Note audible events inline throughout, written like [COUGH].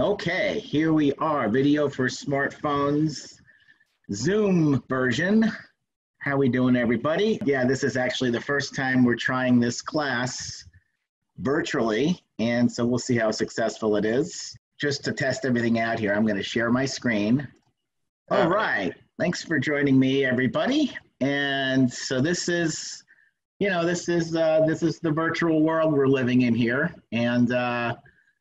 Okay, here we are. Video for smartphones, Zoom version. How we doing, everybody? Yeah, this is actually the first time we're trying this class virtually, and so we'll see how successful it is. Just to test everything out here, I'm going to share my screen. All right. Thanks for joining me, everybody. And so this is, you know, this is uh, this is the virtual world we're living in here, and. Uh,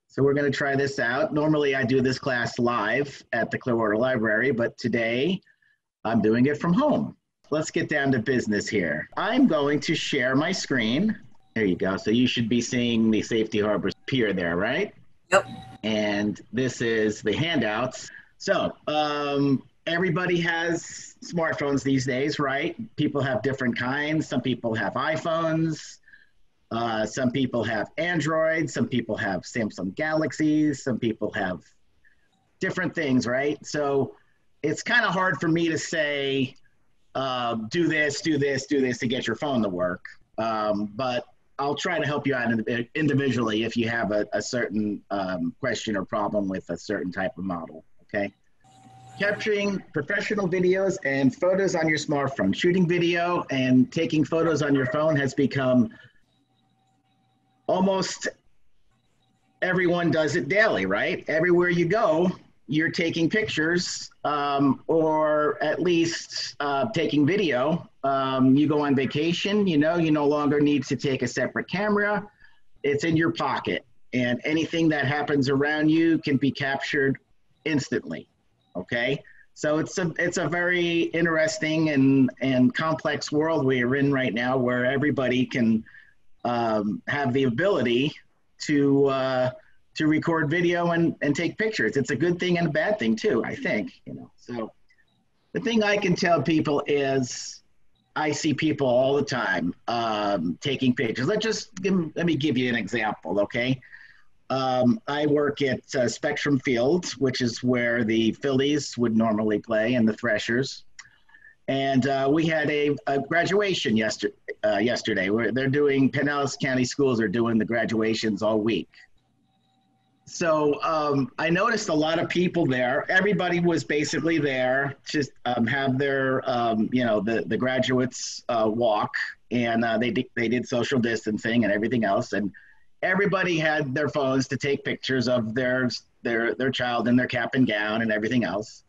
so we're going to try this out. Normally I do this class live at the Clearwater Library, but today I'm doing it from home. Let's get down to business here. I'm going to share my screen. There you go. So you should be seeing the Safety Harbor Pier there, right? Yep. And this is the handouts. So um, everybody has smartphones these days, right? People have different kinds. Some people have iPhones. Uh, some people have Android, some people have Samsung Galaxies, some people have different things, right? So it's kind of hard for me to say, uh, do this, do this, do this to get your phone to work. Um, but I'll try to help you out individually if you have a, a certain um, question or problem with a certain type of model, okay? Capturing professional videos and photos on your smartphone. Shooting video and taking photos on your phone has become almost everyone does it daily, right? Everywhere you go, you're taking pictures um, or at least uh, taking video. Um, you go on vacation, you know, you no longer need to take a separate camera. It's in your pocket, and anything that happens around you can be captured instantly. Okay, so it's a it's a very interesting and and complex world we're in right now, where everybody can um, have the ability to uh, to record video and, and take pictures. It's a good thing and a bad thing too, I think. You know, so the thing I can tell people is I see people all the time um, taking pictures. Let just give, let me give you an example, okay? Um, I work at uh, Spectrum Fields, which is where the Phillies would normally play and the Threshers. And uh, we had a, a graduation yesterday. Uh, yesterday, where they're doing Pinellas County Schools are doing the graduations all week. So um, I noticed a lot of people there. Everybody was basically there to um, have their, um, you know, the the graduates uh, walk, and uh, they they did social distancing and everything else, and everybody had their phones to take pictures of their their their child in their cap and gown and everything else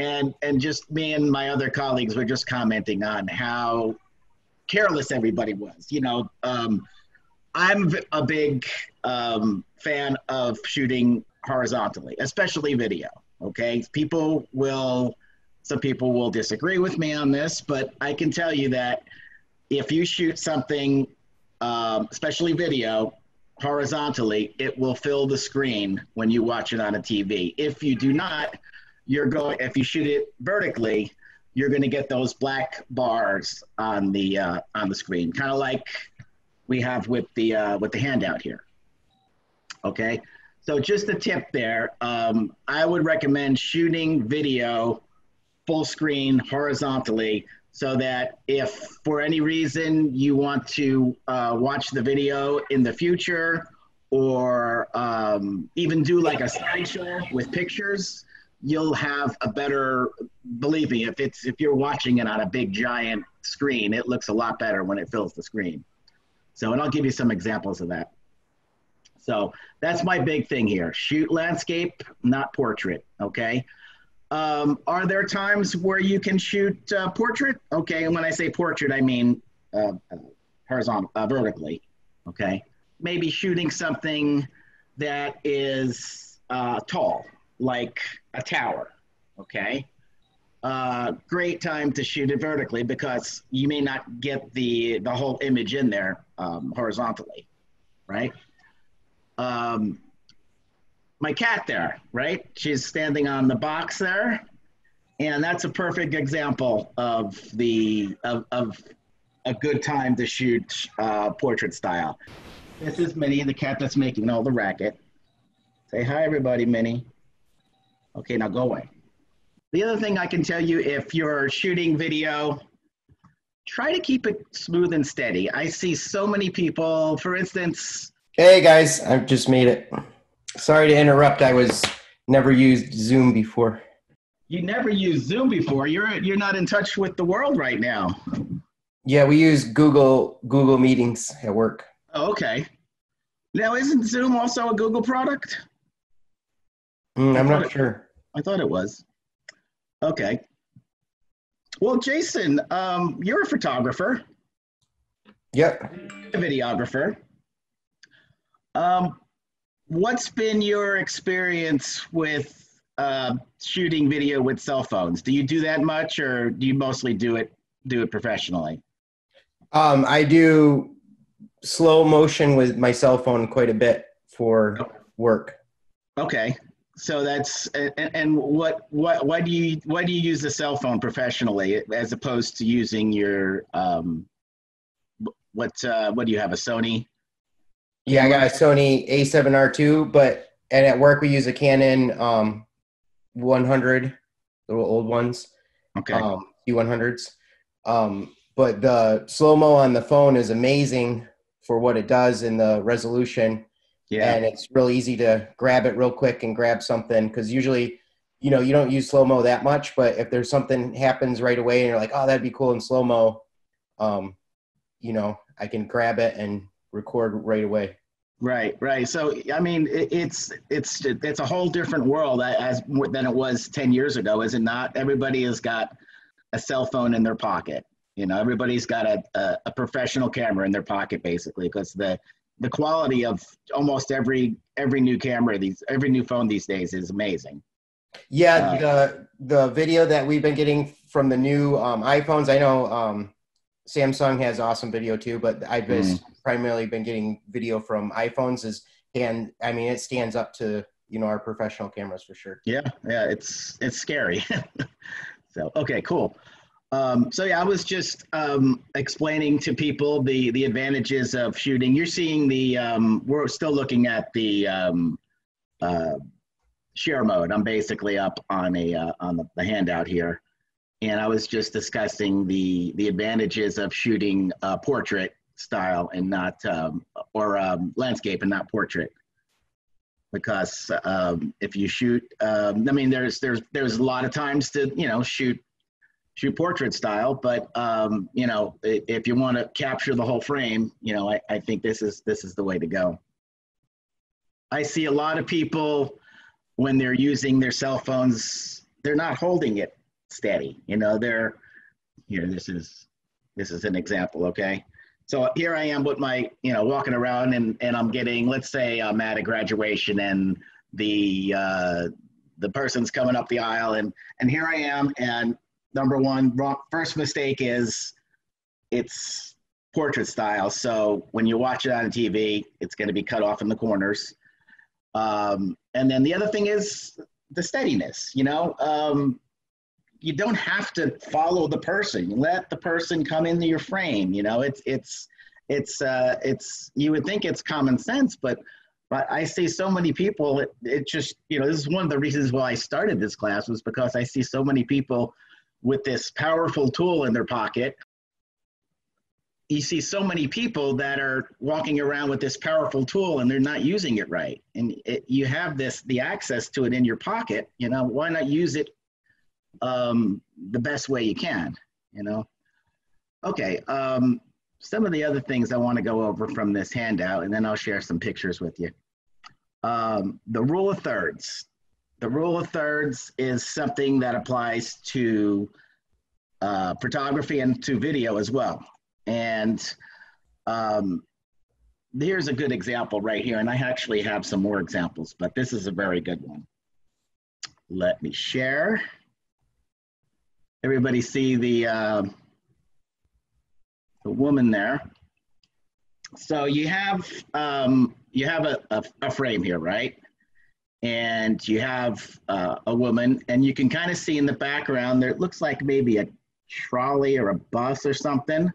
and and just me and my other colleagues were just commenting on how careless everybody was. You know, um, I'm a big um, fan of shooting horizontally, especially video. Okay, people will, some people will disagree with me on this, but I can tell you that if you shoot something, um, especially video, horizontally, it will fill the screen when you watch it on a TV. If you do not, you're going if you shoot it vertically you're going to get those black bars on the uh, on the screen kind of like we have with the uh, with the handout here. Okay? So just a tip there um, i would recommend shooting video full screen horizontally so that if for any reason you want to uh, watch the video in the future or um, even do like a slideshow with pictures you'll have a better believe me if it's if you're watching it on a big giant screen it looks a lot better when it fills the screen. So and i'll give you some examples of that. So that's my big thing here. Shoot landscape not portrait okay? Um, are there times where you can shoot uh, portrait? Okay and when i say portrait i mean uh, uh, horizontal uh, vertically okay? Maybe shooting something that is uh, tall like a tower, okay? Uh, great time to shoot it vertically because you may not get the, the whole image in there um, horizontally, right? Um, my cat there, right? She's standing on the box there. And that's a perfect example of the of, of a good time to shoot uh, portrait style. This is Minnie, the cat that's making all the racket. Say hi, everybody, Minnie. Okay, now go away. The other thing I can tell you, if you're shooting video, try to keep it smooth and steady. I see so many people, for instance. Hey guys, I've just made it. Sorry to interrupt. I was never used Zoom before. You never used Zoom before. You're you're not in touch with the world right now. Yeah, we use Google Google Meetings at work. Oh, okay. Now, isn't Zoom also a Google product? Mm, I'm not it- sure. I thought it was. Okay. Well, Jason, um, you're a photographer, Yep. a videographer. Um, what's been your experience with uh, shooting video with cell phones? Do you do that much, or do you mostly do it do it professionally? Um, I do slow motion with my cell phone quite a bit for work. Okay. So that's and, and what what why do you why do you use the cell phone professionally as opposed to using your um what uh, what do you have a Sony? Yeah, I got a Sony A7R2, but and at work we use a Canon um, 100, little old ones, Okay. um, U100s. Um, but the slow mo on the phone is amazing for what it does in the resolution. Yeah. and it's real easy to grab it real quick and grab something because usually you know you don't use slow mo that much but if there's something happens right away and you're like oh that'd be cool in slow mo um you know i can grab it and record right away Right, right. So I mean, it, it's it's it's a whole different world as than it was ten years ago, is it not? Everybody has got a cell phone in their pocket. You know, everybody's got a, a, a professional camera in their pocket, basically, because the the quality of almost every every new camera these every new phone these days is amazing. yeah Uh, the the video that we've been getting from the new um, iphones i know um, samsung has awesome video too but i've just primarily been getting video from iphones is and i mean it stands up to you know our professional cameras for sure Yeah, yeah, it's it's scary. [LAUGHS] so okay, cool. Um, so yeah, I was just um, explaining to people the the advantages of shooting. You're seeing the um, we're still looking at the um, uh, share mode. I'm basically up on a uh, on the, the handout here, and I was just discussing the the advantages of shooting uh, portrait style and not um, or um, landscape and not portrait because um, if you shoot, um, I mean, there's there's there's a lot of times to you know shoot shoot portrait style, but um, you know if you want to capture the whole frame, you know, I, I think this is this is the way to go. I see a lot of people when they're using their cell phones, they're not holding it steady. You know, they're here. This is this is an example. Okay. So here I am with my, you know, walking around and, and I'm getting, let's say I'm at a graduation and the, uh, the person's coming up the aisle and, and here I am. And number one, first mistake is it's portrait style. So when you watch it on TV, it's going to be cut off in the corners. Um, and then the other thing is the steadiness, you know, um, you don't have to follow the person. Let the person come into your frame. You know, it's it's it's uh, it's you would think it's common sense, but but I see so many people. It, it just you know this is one of the reasons why I started this class was because I see so many people with this powerful tool in their pocket. You see so many people that are walking around with this powerful tool and they're not using it right. And it, you have this the access to it in your pocket. You know, why not use it um, the best way you can, you know? Okay, um, some of the other things I want to go over from this handout, and then I'll share some pictures with you. Um, the rule of thirds. The rule of thirds is something that applies to uh, photography and to video as well. And um, here's a good example right here, and I actually have some more examples, but this is a very good one. Let me share everybody see the uh, the woman there. So you have um, you have a, a, a frame here, right? And you have uh, a woman, and you can kind of see in the background there. It looks like maybe a trolley or a bus or something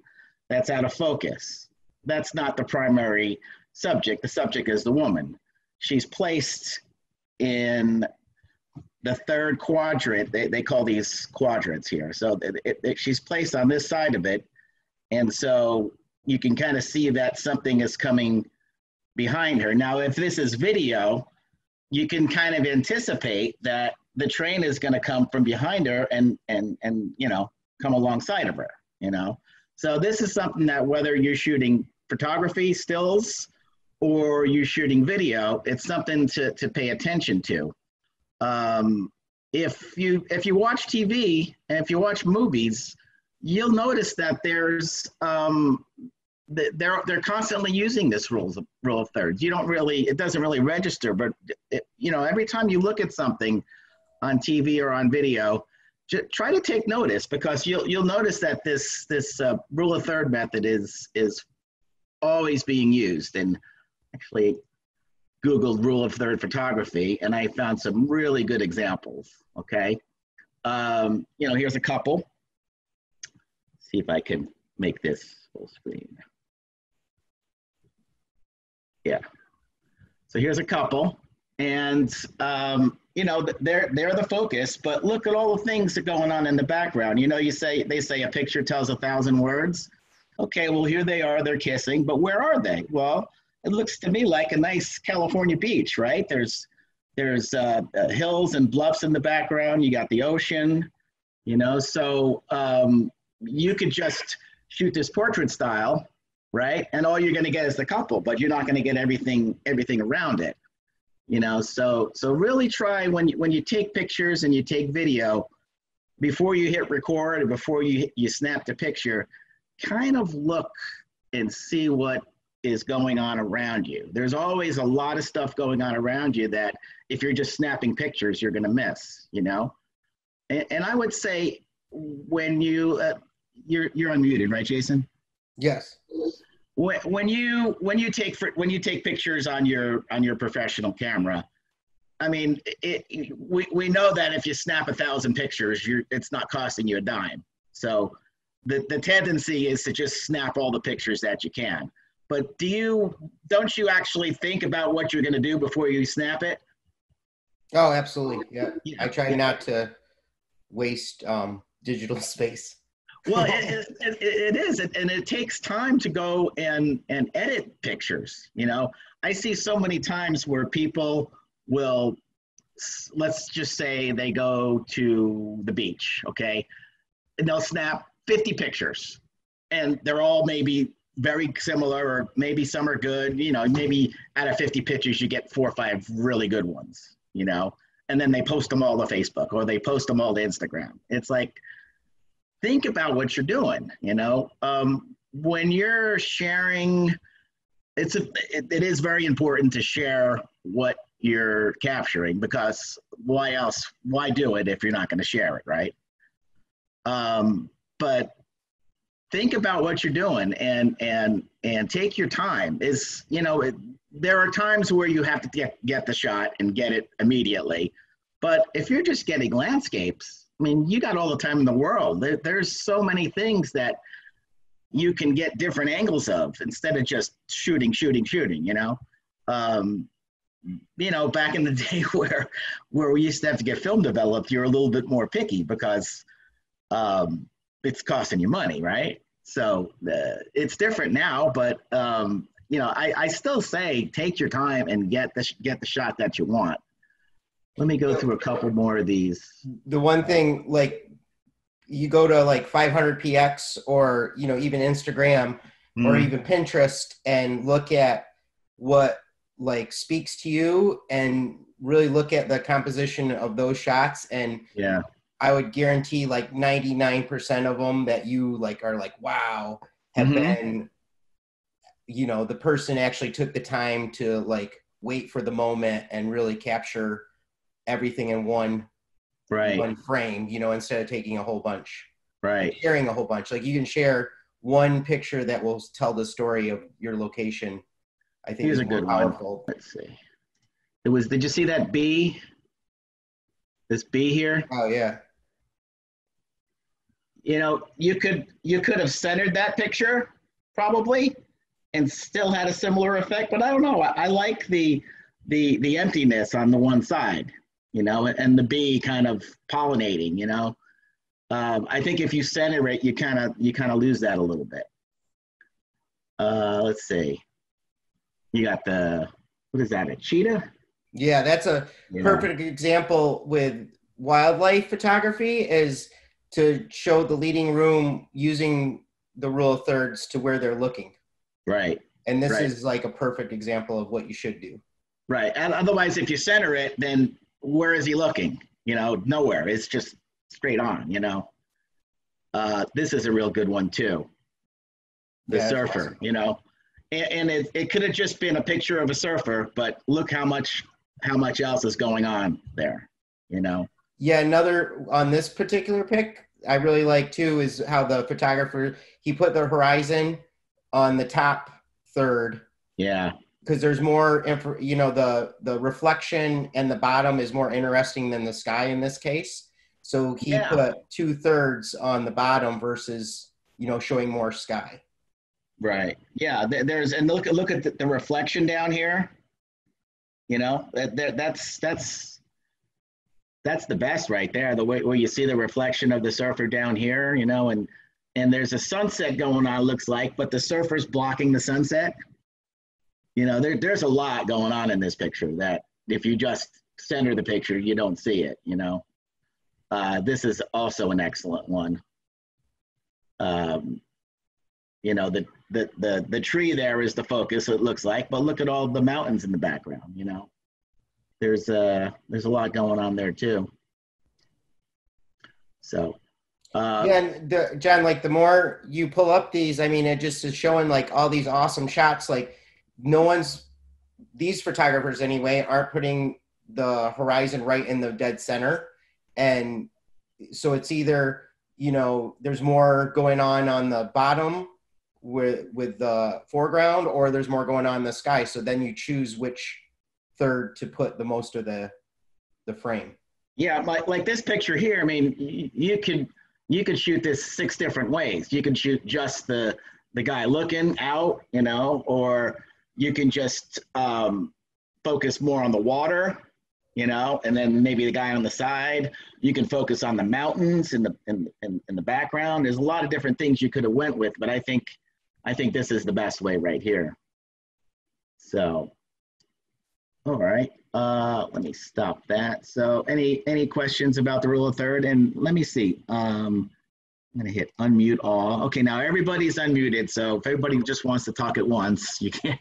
that's out of focus. That's not the primary subject. The subject is the woman. She's placed in the third quadrant. They, they call these quadrants here. So it, it, she's placed on this side of it. And so you can kind of see that something is coming behind her. Now, if this is video, you can kind of anticipate that the train is going to come from behind her and and and you know come alongside of her you know? So this is something that whether you're shooting photography stills or you're shooting video it's something to, to pay attention to. Um, if you if you watch tv and if you watch movies you'll notice that there's um, they're they're constantly using this rules rule of thirds. You don't really it doesn't really register, but it, you know every time you look at something on TV or on video, try to take notice because you'll you'll notice that this this uh, rule of third method is is always being used. And actually, Googled rule of third photography, and I found some really good examples. Okay, um, you know here's a couple. See if I can make this full screen. Yeah. So here's a couple, and um, you know they're they're the focus. But look at all the things that are going on in the background. You know, you say they say a picture tells a thousand words. Okay, well here they are, they're kissing, but where are they? Well, it looks to me like a nice California beach, right? There's there's uh, uh, hills and bluffs in the background. You got the ocean, you know. So um, you could just shoot this portrait style right? And all you're going to get is the couple, but you're not going to get everything everything around it. You know, so so really try when you when you take pictures and you take video, before you hit record or before you you snap the picture, kind of look and see what is going on around you. There's always a lot of stuff going on around you that if you're just snapping pictures, you're going to miss. You know, and, and I would say when you uh, you're you're unmuted, right, Jason? Yes. When, when you when you take for when you take pictures on your on your professional camera i mean it, we, we know that if you snap a thousand pictures you're it's not costing you a dime. So the, the tendency is to just snap all the pictures that you can. But do you don't you actually think about what you're going to do before you snap it? Oh absolutely. Yeah, yeah. i try not to waste um, digital [LAUGHS] space well, it, it, it is, and it takes time to go and and edit pictures. You know, I see so many times where people will, let's just say they go to the beach, okay, and they'll snap 50 pictures, and they're all maybe very similar, or maybe some are good. You know, maybe out of 50 pictures, you get four or five really good ones. You know, and then they post them all to Facebook or they post them all to Instagram. It's like think about what you're doing. You know, um, when you're sharing, it's a, it, it is very important to share what you're capturing because why else? Why do it if you're not going to share it, right? Um, but think about what you're doing and and and take your time. Is you know, it, there are times where you have to get get the shot and get it immediately. But if you're just getting landscapes, I mean, you got all the time in the world. There, there's so many things that you can get different angles of instead of just shooting, shooting, shooting. You know, um, you know, back in the [LAUGHS] day where where we used to have to get film developed, you're a little bit more picky because um, it's costing you money, right? So uh, it's different now, but um, you know, I, I still say take your time and get the get the shot that you want. Let me go through a couple more of these. The one thing, like, you go to like 500px or you know even Instagram mm. or even Pinterest and look at what like speaks to you and really look at the composition of those shots and yeah i would guarantee like 99% of them that you like are like wow have mm-hmm. been you know the person actually took the time to like wait for the moment and really capture everything in one right. one frame you know instead of taking a whole bunch. Right. Sharing a whole bunch. Like you can share one picture that will tell the story of your location i think here's a good powerful. one let's see. It was did you see that bee? This bee here? Oh yeah. You know you could you could have centered that picture probably and still had a similar effect but i don't know. I, I like the the the emptiness on the one side you know, and the bee kind of pollinating, you know. Um, I think if you center it, you kind of you kind of lose that a little bit. Uh, let's see. You got the what is that? A cheetah? Yeah, that's a perfect example with wildlife photography is to show the leading room using the rule of thirds to where they're looking. Right. And this Right. is like a perfect example of what you should do. Right. And otherwise, if you center it, then where is he looking? You know, nowhere. It's just straight on, you know. Uh, this is a real good one, too. The Yeah, surfer, awesome. you know. And, and it, it could have just been a picture of a surfer, but look how much how much else is going on there, you know. Yeah, another on this particular pick, I really like too is how the photographer he put the horizon on the top third Yeah. Because there's more inf- you know the the reflection and the bottom is more interesting than the sky in this case. So he Yeah. put two thirds on the bottom versus you know showing more sky. Right. Yeah. There's and look look at the, the reflection down here. You know that, that that's that's that's the best right there. The way where you see the reflection of the surfer down here, you know, and and there's a sunset going on. Looks like, but the surfer's blocking the sunset. You know, there there's a lot going on in this picture that if you just center the picture, you don't see it. You know, uh, this is also an excellent one. Um, you know the, the the the tree there is the focus it looks like but look at all the mountains in the background you know there's uh there's a lot going on there too so uh yeah, and the, John, like the more you pull up these, I mean, it just is showing like all these awesome shots. Like no one's these photographers anyway aren't putting the horizon right in the dead center, and so it's either you know there's more going on on the bottom with with the foreground, or there's more going on in the sky. So then you choose which third to put the most of the the frame. yeah like like this picture here i mean you, you could you could shoot this six different ways you can shoot just the the guy looking out you know or you can just um focus more on the water you know and then maybe the guy on the side you can focus on the mountains in the in, in, in the background. There's a lot of different things you could have went with but i think i think this is the best way right here. So all right uh let me stop that. So any any questions about the rule of third? And let me see um i'm gonna hit unmute all. Okay now everybody's unmuted so if everybody just wants to talk at once you can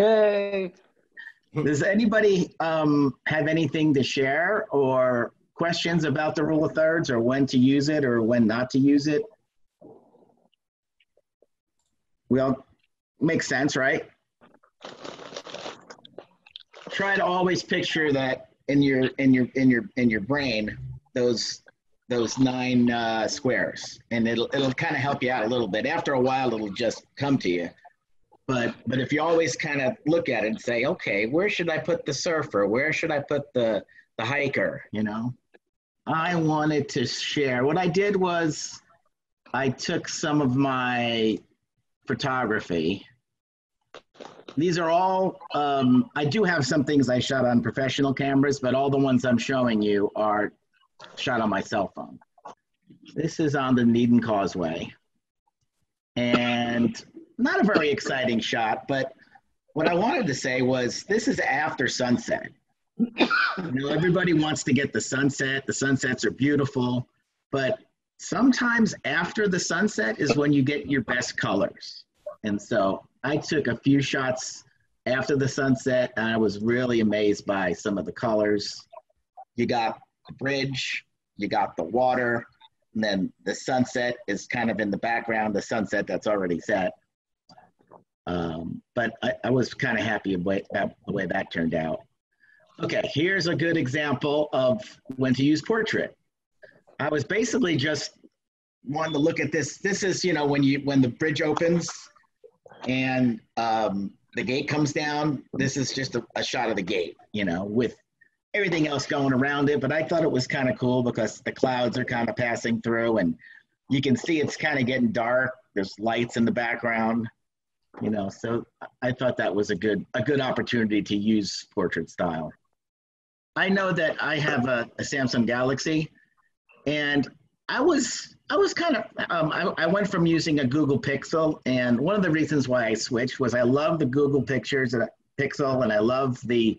Yay. Does anybody um, have anything to share or questions about the rule of thirds or when to use it or when not to use it? We all make sense, right? Try to always picture that in your in your in your in your brain those those nine uh, squares, and it'll it'll kind of help you out a little bit. After a while, it'll just come to you. But but if you always kind of look at it and say, okay, where should I put the surfer? Where should I put the the hiker? You know, I wanted to share. What I did was I took some of my photography. These are all. Um, I do have some things I shot on professional cameras, but all the ones I'm showing you are shot on my cell phone. This is on the Needham Causeway, and not a very exciting shot, but what I wanted to say was this is after sunset. You know, everybody wants to get the sunset. The sunsets are beautiful, but sometimes after the sunset is when you get your best colors. And so I took a few shots after the sunset, and I was really amazed by some of the colors. You got the bridge, you got the water, and then the sunset is kind of in the background, the sunset that's already set. Um, but I, I was kind of happy that, the way that turned out. Okay, here's a good example of when to use portrait. I was basically just wanting to look at this. This is, you know, when you when the bridge opens and um, the gate comes down. This is just a, a shot of the gate, you know, with everything else going around it. But I thought it was kind of cool because the clouds are kind of passing through, and you can see it's kind of getting dark. There's lights in the background you know so i thought that was a good a good opportunity to use portrait style i know that i have a, a samsung galaxy and i was i was kind of um, I, I went from using a google pixel and one of the reasons why i switched was i love the google pictures and pixel and i love the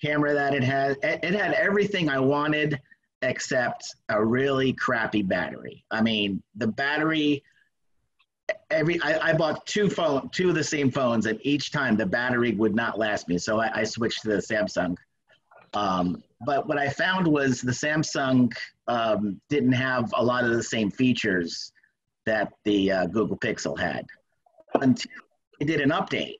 camera that it had. It, it had everything I wanted except a really crappy battery. I mean, the battery. Every I, I bought two phone two of the same phones, and each time the battery would not last me. So I, I switched to the Samsung. Um, but what I found was the Samsung um, didn't have a lot of the same features that the uh, Google Pixel had until it did an update,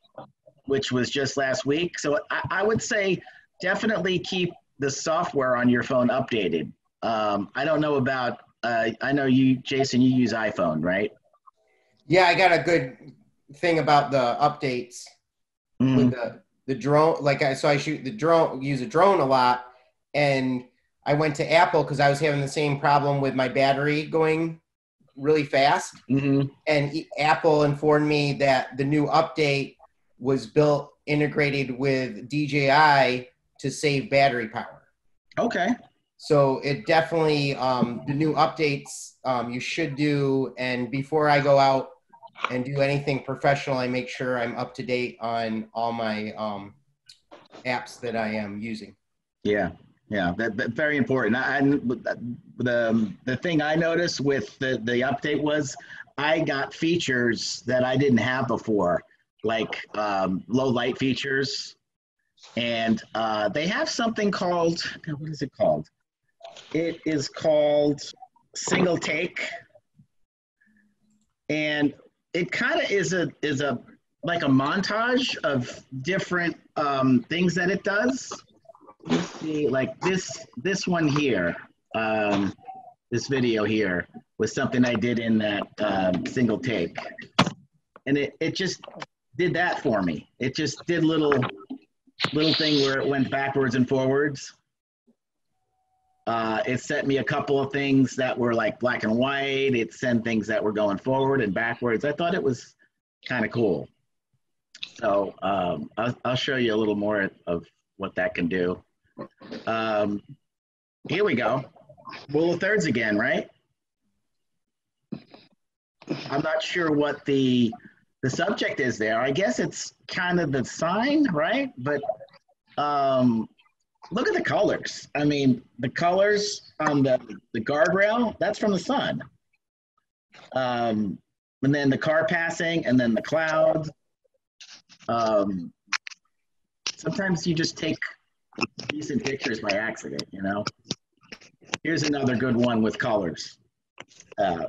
which was just last week. So I, I would say definitely keep the software on your phone updated. Um, I don't know about, uh, I know you, Jason, you use iPhone, right? Yeah, I got a good thing about the updates Mm. with the the drone. Like I so I shoot the drone, use a drone a lot, and I went to Apple because I was having the same problem with my battery going really fast. hmm And Apple informed me that the new update was built integrated with DJI to save battery power. Okay. So it definitely um, the new updates um, you should do. And before I go out and do anything professional, I make sure I'm up to date on all my um, apps that I am using. Yeah, yeah, that, that very important. And the the thing I noticed with the the update was I got features that I didn't have before, like um, low light features, and uh, they have something called what is it called? It is called single take, and it kind of is a is a like a montage of different um, things that it does. See like this this one here um, this video here was something i did in that um, single take. And it, it just did that for me. It just did little little thing where it went backwards and forwards uh, it sent me a couple of things that were like black and white it sent things that were going forward and backwards i thought it was kind of cool so um, I'll, I'll show you a little more of what that can do um, here we go. Rule of thirds again, right? I'm not sure what the the subject is there. I guess it's kind of the sign, right? But um, look at the colors. I mean, the colors on the the guardrail that's from the sun. Um, and then the car passing, and then the clouds. Um, sometimes you just take decent pictures by accident, you know. Here's another good one with colors. A uh,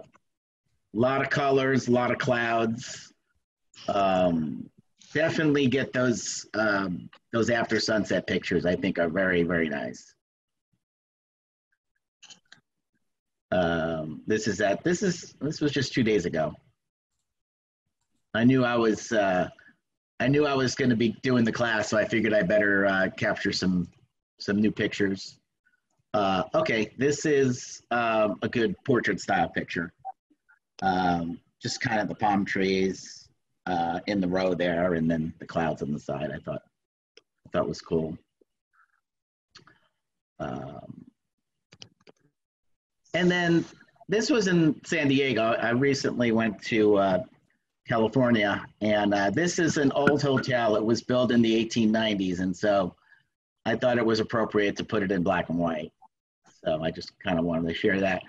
lot of colors, a lot of clouds. Um, definitely get those um, those after sunset pictures. I think are very very nice. Um, this is that. This is this was just two days ago. I knew I was. Uh, I knew I was going to be doing the class, so I figured I better uh, capture some some new pictures. Uh, okay, this is um, a good portrait style picture. Um, just kind of the palm trees uh, in the row there, and then the clouds on the side. I thought Thought was cool. Um, and then this was in San Diego. I recently went to uh, California, and uh, this is an old hotel. It was built in the 1890s, and so I thought it was appropriate to put it in black and white. So I just kind of wanted to share that.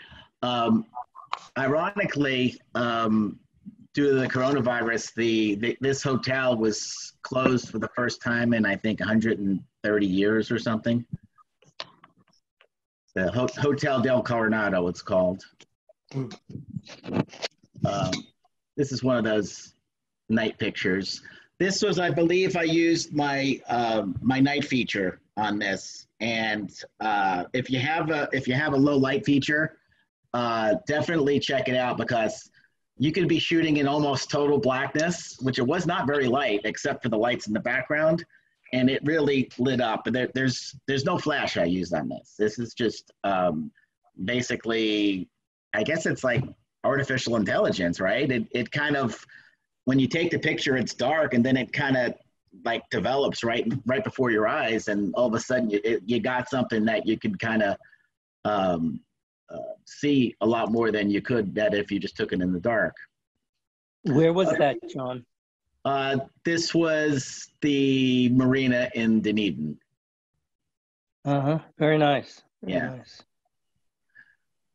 Um, ironically, um, due to the coronavirus, the, the this hotel was closed for the first time in I think 130 years or something. The Ho- Hotel del Coronado, it's called. Um, this is one of those night pictures. This was, I believe, I used my um, my night feature on this, and uh, if you have a if you have a low light feature, uh, definitely check it out because you could be shooting in almost total blackness, which it was not very light except for the lights in the background, and it really lit up. But there, there's there's no flash I used on this. This is just um, basically, I guess it's like artificial intelligence, right? It it kind of when you take the picture, it's dark, and then it kind of like develops right right before your eyes, and all of a sudden you it, you got something that you can kind of um, uh, see a lot more than you could that if you just took it in the dark. Where was that, John? Uh, this was the marina in Dunedin. Uh huh. Very nice. Very Yeah. Nice.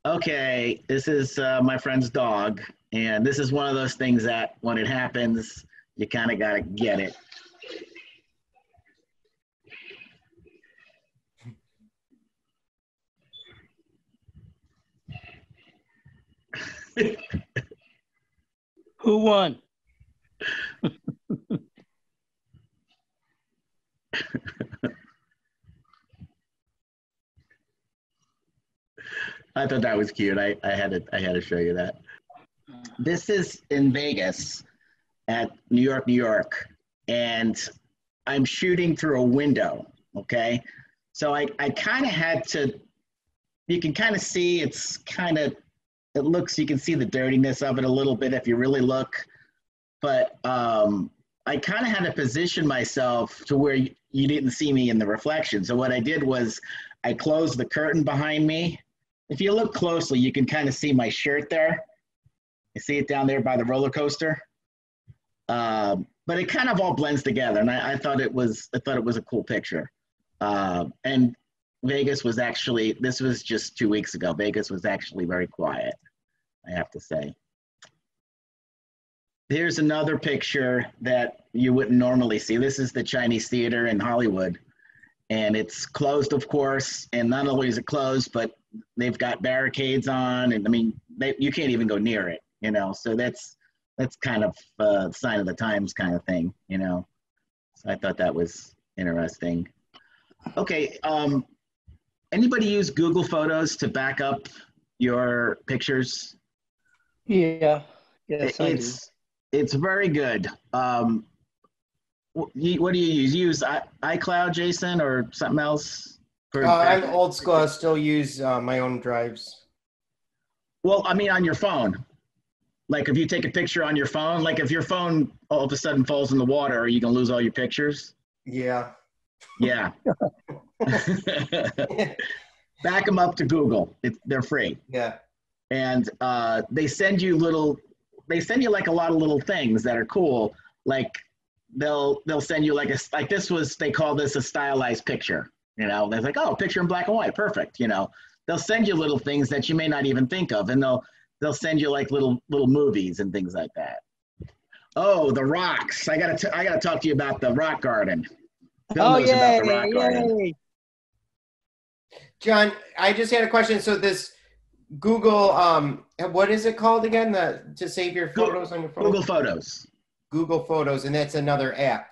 Okay, this is uh, my friend's dog, and this is one of those things that when it happens, you kind of got to get it. [LAUGHS] Who won? [LAUGHS] I thought that was cute. I, I had to I had to show you that. This is in Vegas at New York, New York, and I'm shooting through a window. Okay, so I I kind of had to. You can kind of see it's kind of it looks you can see the dirtiness of it a little bit if you really look, but um, I kind of had to position myself to where you, you didn't see me in the reflection. So what I did was I closed the curtain behind me if you look closely, you can kind of see my shirt there. You see it down there by the roller coaster. Um, but it kind of all blends together, and I, I thought it was I thought it was a cool picture. Uh, and Vegas was actually this was just two weeks ago. Vegas was actually very quiet, I have to say. Here's another picture that you wouldn't normally see. This is the Chinese Theater in Hollywood, and it's closed, of course. And not only is it closed, but they've got barricades on, and I mean, they, you can't even go near it, you know. So that's that's kind of a sign of the times kind of thing, you know. So I thought that was interesting. Okay, um, anybody use Google Photos to back up your pictures? Yeah. Yes, I do. it's it's very good. Um, what do you use? You use I, iCloud, Jason, or something else? For Uh, I'm old school. I still use uh, my own drives. Well, I mean, on your phone. Like if you take a picture on your phone, like if your phone all of a sudden falls in the water, are you gonna lose all your pictures? Yeah. Yeah. [LAUGHS] [LAUGHS] Back them up to Google. It, they're free, Yeah. And uh, they send you little. They send you like a lot of little things that are cool. Like they'll they'll send you like a like this was they call this a stylized picture. You know, they're like, oh, picture in black and white, perfect. You know, they'll send you little things that you may not even think of, and they'll they'll send you like little little movies and things like that. Oh, the rocks! I gotta t- I gotta talk to you about the rock garden. Phil Oh, knows about the rock yay, garden. John, I just had a question. So this Google, um, what is it called again? The to save your photos on your phone. Google Photos. Google Photos, and that's another app.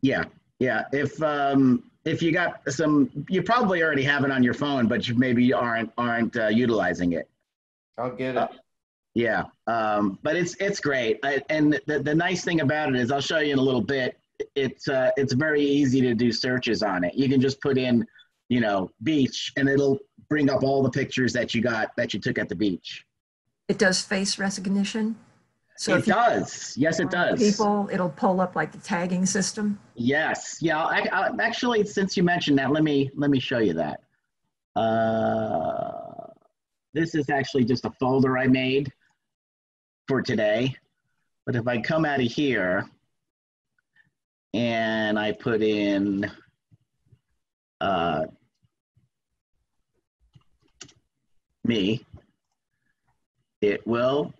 Yeah, yeah. If um if you got some, you probably already have it on your phone, but you maybe aren't aren't uh, utilizing it. I'll get it. Uh, Yeah, um, but it's it's great. I, and the, the nice thing about it is, I'll show you in a little bit. It's uh, it's very easy to do searches on it. You can just put in, you know, beach, and it'll bring up all the pictures that you got that you took at the beach. It does face recognition. So it does. Yes, it does. people, it'll pull up like the tagging system. Yes. Yeah. I, I, actually, since you mentioned that, let me let me show you that. Uh, this is actually just a folder I made for today. But if I come out of here and I put in uh, me, it will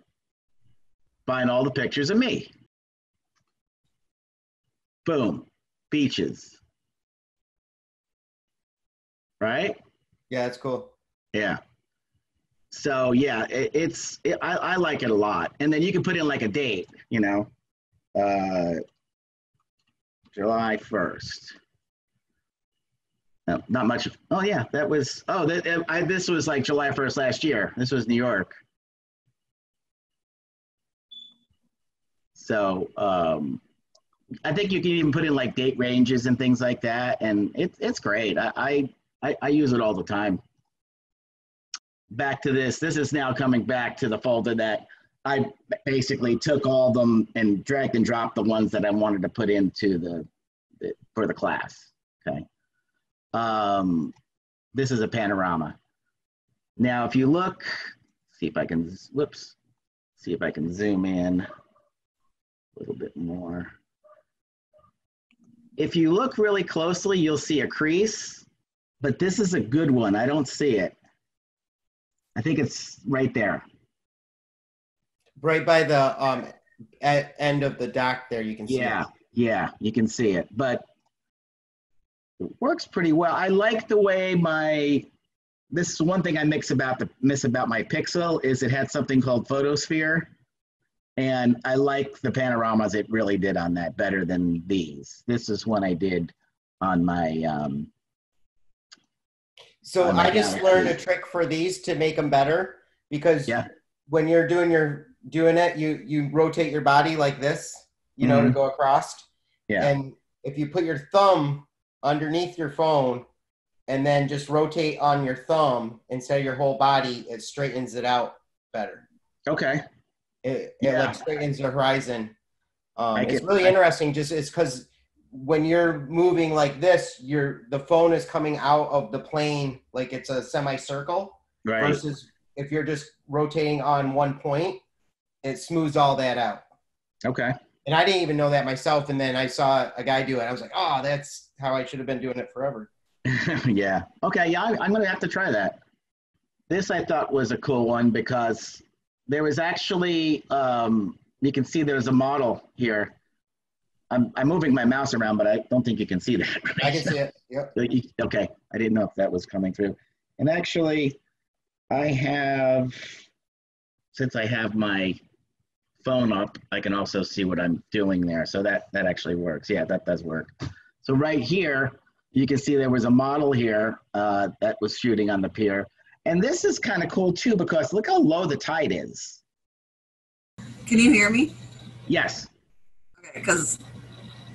find all the pictures of me. Boom, beaches. Right? Yeah, it's cool. Yeah. So yeah, it, it's it, I, I like it a lot, and then you can put in like a date, you know, uh, July first. No, not much. Oh yeah, that was. Oh, that, I, this was like July first last year. This was New York. So um, I think you can even put in like date ranges and things like that, and it's it's great. I, I I, use it all the time. Back to this. This is now coming back to the folder that I basically took all of them and dragged and dropped the ones that I wanted to put into the, the for the class. Okay. Um, this is a panorama. Now, if you look, see if I can. Whoops. See if I can zoom in a little bit more. If you look really closely, you'll see a crease but this is a good one. I don't see it. I think it's right there. Right by the um, at end of the dock there, you can see. Yeah, it. yeah, you can see it, but works pretty well. I like the way my this is one thing I mix about the miss about my Pixel is it had something called Photosphere, and I like the panoramas it really did on that better than these. This is one I did on my um, So Oh my I just learned a trick for these to make them better because Yeah. when you're doing your doing it, you you rotate your body like this, you know, to go across. Mm-hmm. yeah And if you put your thumb underneath your phone and then just rotate on your thumb instead of your whole body, it straightens it out better. okay It, it Yeah. like straightens the horizon. Um, it's really I- interesting. Just it's because when you're moving like this, your the phone is coming out of the plane like it's a semicircle. right Versus if you're just rotating on one point, it smooths all that out. okay And I didn't even know that myself. And then I saw a guy do it. I was like, oh, that's how I should have been doing it forever. [LAUGHS] yeah. Okay. Yeah, I, I'm gonna have to try that. This I thought was a cool one because there was actually um, you can see there's a model here. I'm I'm moving my mouse around, but I don't think you can see that. [LAUGHS] I can see it. Yep. Okay, I didn't know if that was coming through. And actually, I have since I have my phone up, I can also see what I'm doing there. So that that actually works. Yeah, that does work. So right here, you can see there was a model here uh, that was shooting on the pier. And this is kind of cool too because look how low the tide is. Can you hear me? Yes. Okay, because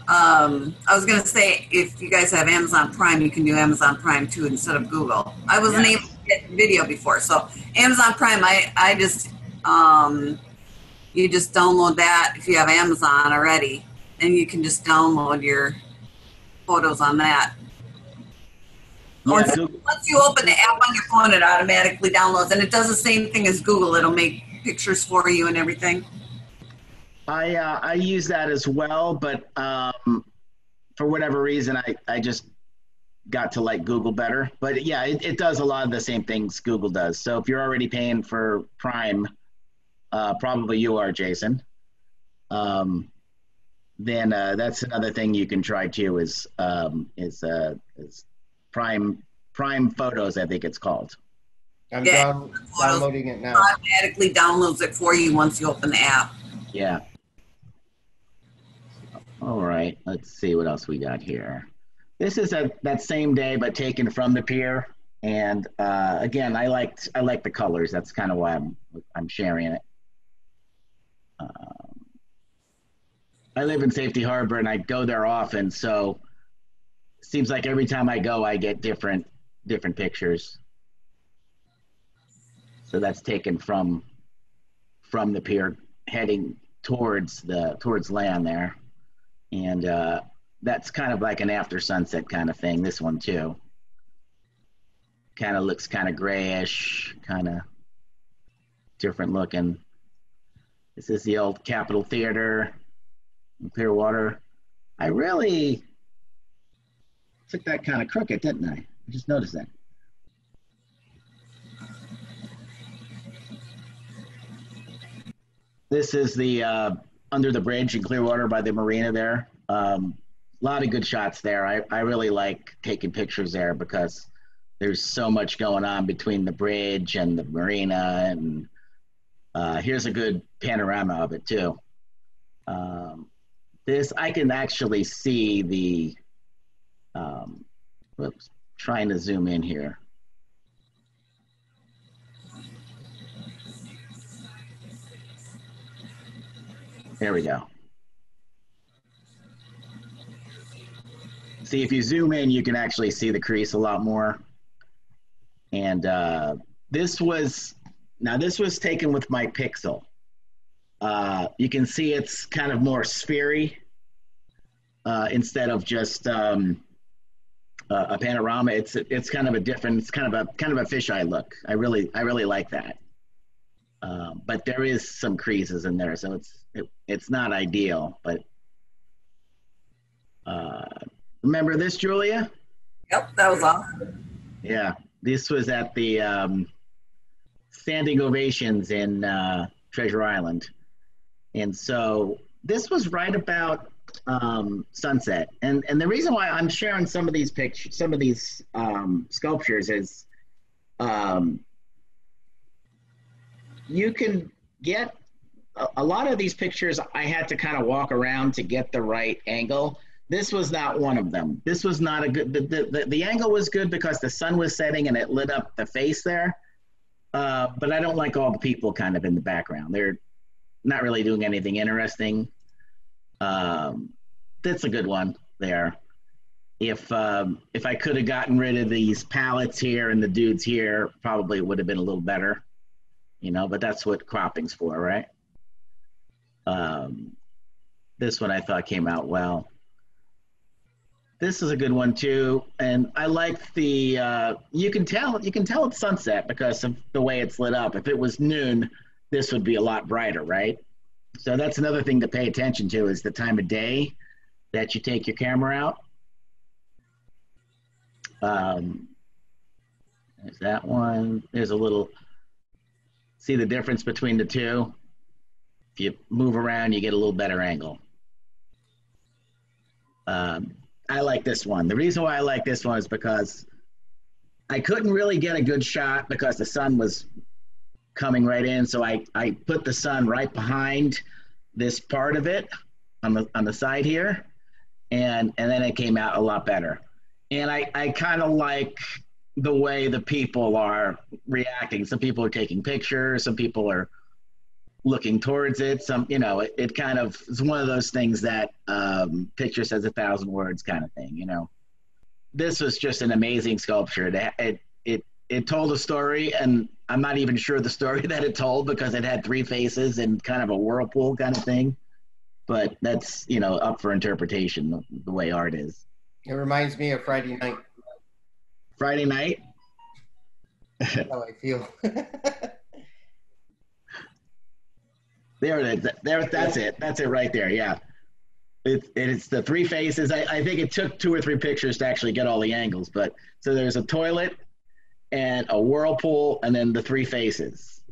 um, I was gonna say if you guys have Amazon Prime, you can do Amazon Prime too instead of Google. I wasn't Yes. able to get video before, so Amazon Prime, I I just um, you just download that if you have Amazon already, and you can just download your photos on that. Yeah, Once, once you open the app on your phone, it automatically downloads, and it does the same thing as Google. It'll make pictures for you and everything. I uh, I use that as well, but um, for whatever reason, I, I just got to like Google better. But yeah, it, it does a lot of the same things Google does. So if you're already paying for Prime, uh, probably you are, Jason. Um, then uh, that's another thing you can try too. Is um, is uh, is Prime Prime Photos? I think it's called. I'm Yeah. down, downloading it now. automatically downloads it for you once you open the app. Yeah. All right, let's see what else we got here. This is a, that same day, but taken from the pier. And uh, again, I liked I like the colors. That's kind of why I'm I'm sharing it. Um, I live in Safety Harbor, and I go there often. So seems like every time I go, I get different different pictures. So that's taken from from the pier, heading towards the towards land there, and uh, that's kind of like an after sunset kind of thing. This one too. Kind of looks kind of grayish, kind of different looking. This is the old Capitol Theater in Clearwater. I really took that kind of crooked, didn't I? I just noticed that. This is the uh, under the bridge in Clearwater by the marina there. Um, a lot of good shots there. I, I really like taking pictures there because there's so much going on between the bridge and the marina. And uh, here's a good panorama of it too. Um, this, I can actually see the, um, whoops, trying to zoom in here. There we go. See, if you zoom in, you can actually see the crease a lot more. And uh, this was, now this was taken with my Pixel. Uh, you can see it's kind of more sphery uh, instead of just um, a, a panorama. It's it's kind of a different, it's kind of a kind of a fisheye look. I really I really like that. Uh, but there is some creases in there, so it's it, it's not ideal. But uh, remember this, Julia? Yep, that was awesome. Yeah, this was at the um, Sanding Ovations in uh, Treasure Island, and so this was right about um, sunset. And and the reason why I'm sharing some of these pictures, some of these um, sculptures, is um, you can get a, a lot of these pictures. I had to kind of walk around to get the right angle this was not one of them. This was not a good. The, the, the, angle was good because the sun was setting and it lit up the face there. Uh, but I don't like all the people kind of in the background. They're not really doing anything interesting. Um, that's a good one there. If um, if I could have gotten rid of these pallets here and the dudes here, probably it would have been a little better, you know. But that's what cropping's for, right? Um, this one I thought came out well. This is a good one too, and I like the. Uh, you can tell you can tell it's sunset because of the way it's lit up. If it was noon, this would be a lot brighter, right? So that's another thing to pay attention to is the time of day that you take your camera out. Um, there's that one. There's a little. See the difference between the two. If you move around, you get a little better angle. Um, I like this one. The reason why I like this one is because I couldn't really get a good shot because the sun was coming right in. So I, I put the sun right behind this part of it on the on the side here. And and then it came out a lot better. And I, I kind of like the way the people are reacting. Some people are taking pictures, some people are looking towards it. Some, you know, it, it kind of is one of those things that um, picture says a thousand words kind of thing, you know. This was just an amazing sculpture. It, it, it, it told a story, and I'm not even sure the story [LAUGHS] that it told because it had three faces and kind of a whirlpool kind of thing. But that's, you know, up for interpretation the, way art is. It reminds me of Friday night. Friday night? That's how I feel. [LAUGHS] There it is. There, that's it. That's it right there. Yeah. It, it's the three faces. I, I think it took two or three pictures to actually get all the angles, but so there's a toilet and a whirlpool and then the three faces.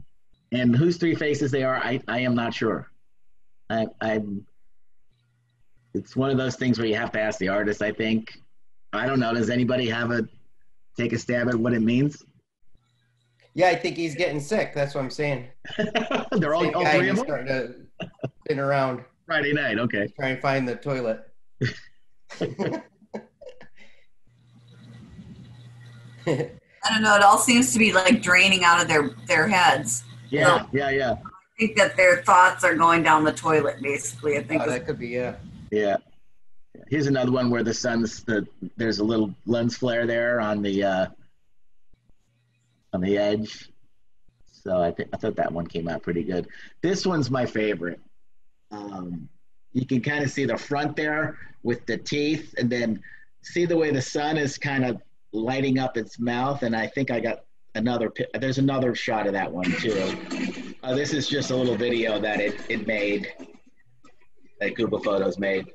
And whose three faces they are, I, I am not sure. I, I'm, it's one of those things where you have to ask the artist, I think. I don't know. Does anybody have a, take a stab at what it means? Yeah, I think he's getting sick. That's what I'm saying. [LAUGHS] They're all, all three of them? starting to spin around, Friday night. Okay. trying to find the toilet. [LAUGHS] [LAUGHS] I don't know. It all seems to be like draining out of their their heads. Yeah, yeah, yeah. I think that their thoughts are going down the toilet. Basically, I think. Oh, that could be yeah. Yeah. Here's another one where the sun's the there's a little lens flare there on the uh, on the edge. So I think I thought that one came out pretty good. This one's my favorite. Um, you can kind of see the front there with the teeth, and then see the way the sun is kind of lighting up its mouth. And I think I got another. There's another shot of that one too. Uh, this is just a little video that it it made that Google Photos made.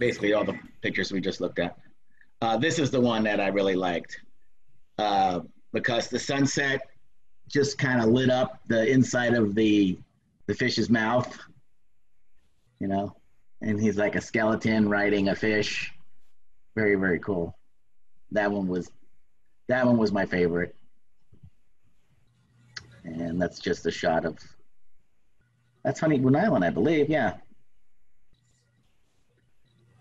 Basically, all the pictures we just looked at. Uh, this is the one that I really liked uh, because the sunset just kind of lit up the inside of the the fish's mouth, you know, and he's like a skeleton riding a fish. Very very cool. That one was that one was my favorite, and that's just a shot of that's Honeymoon Island, I believe. Yeah.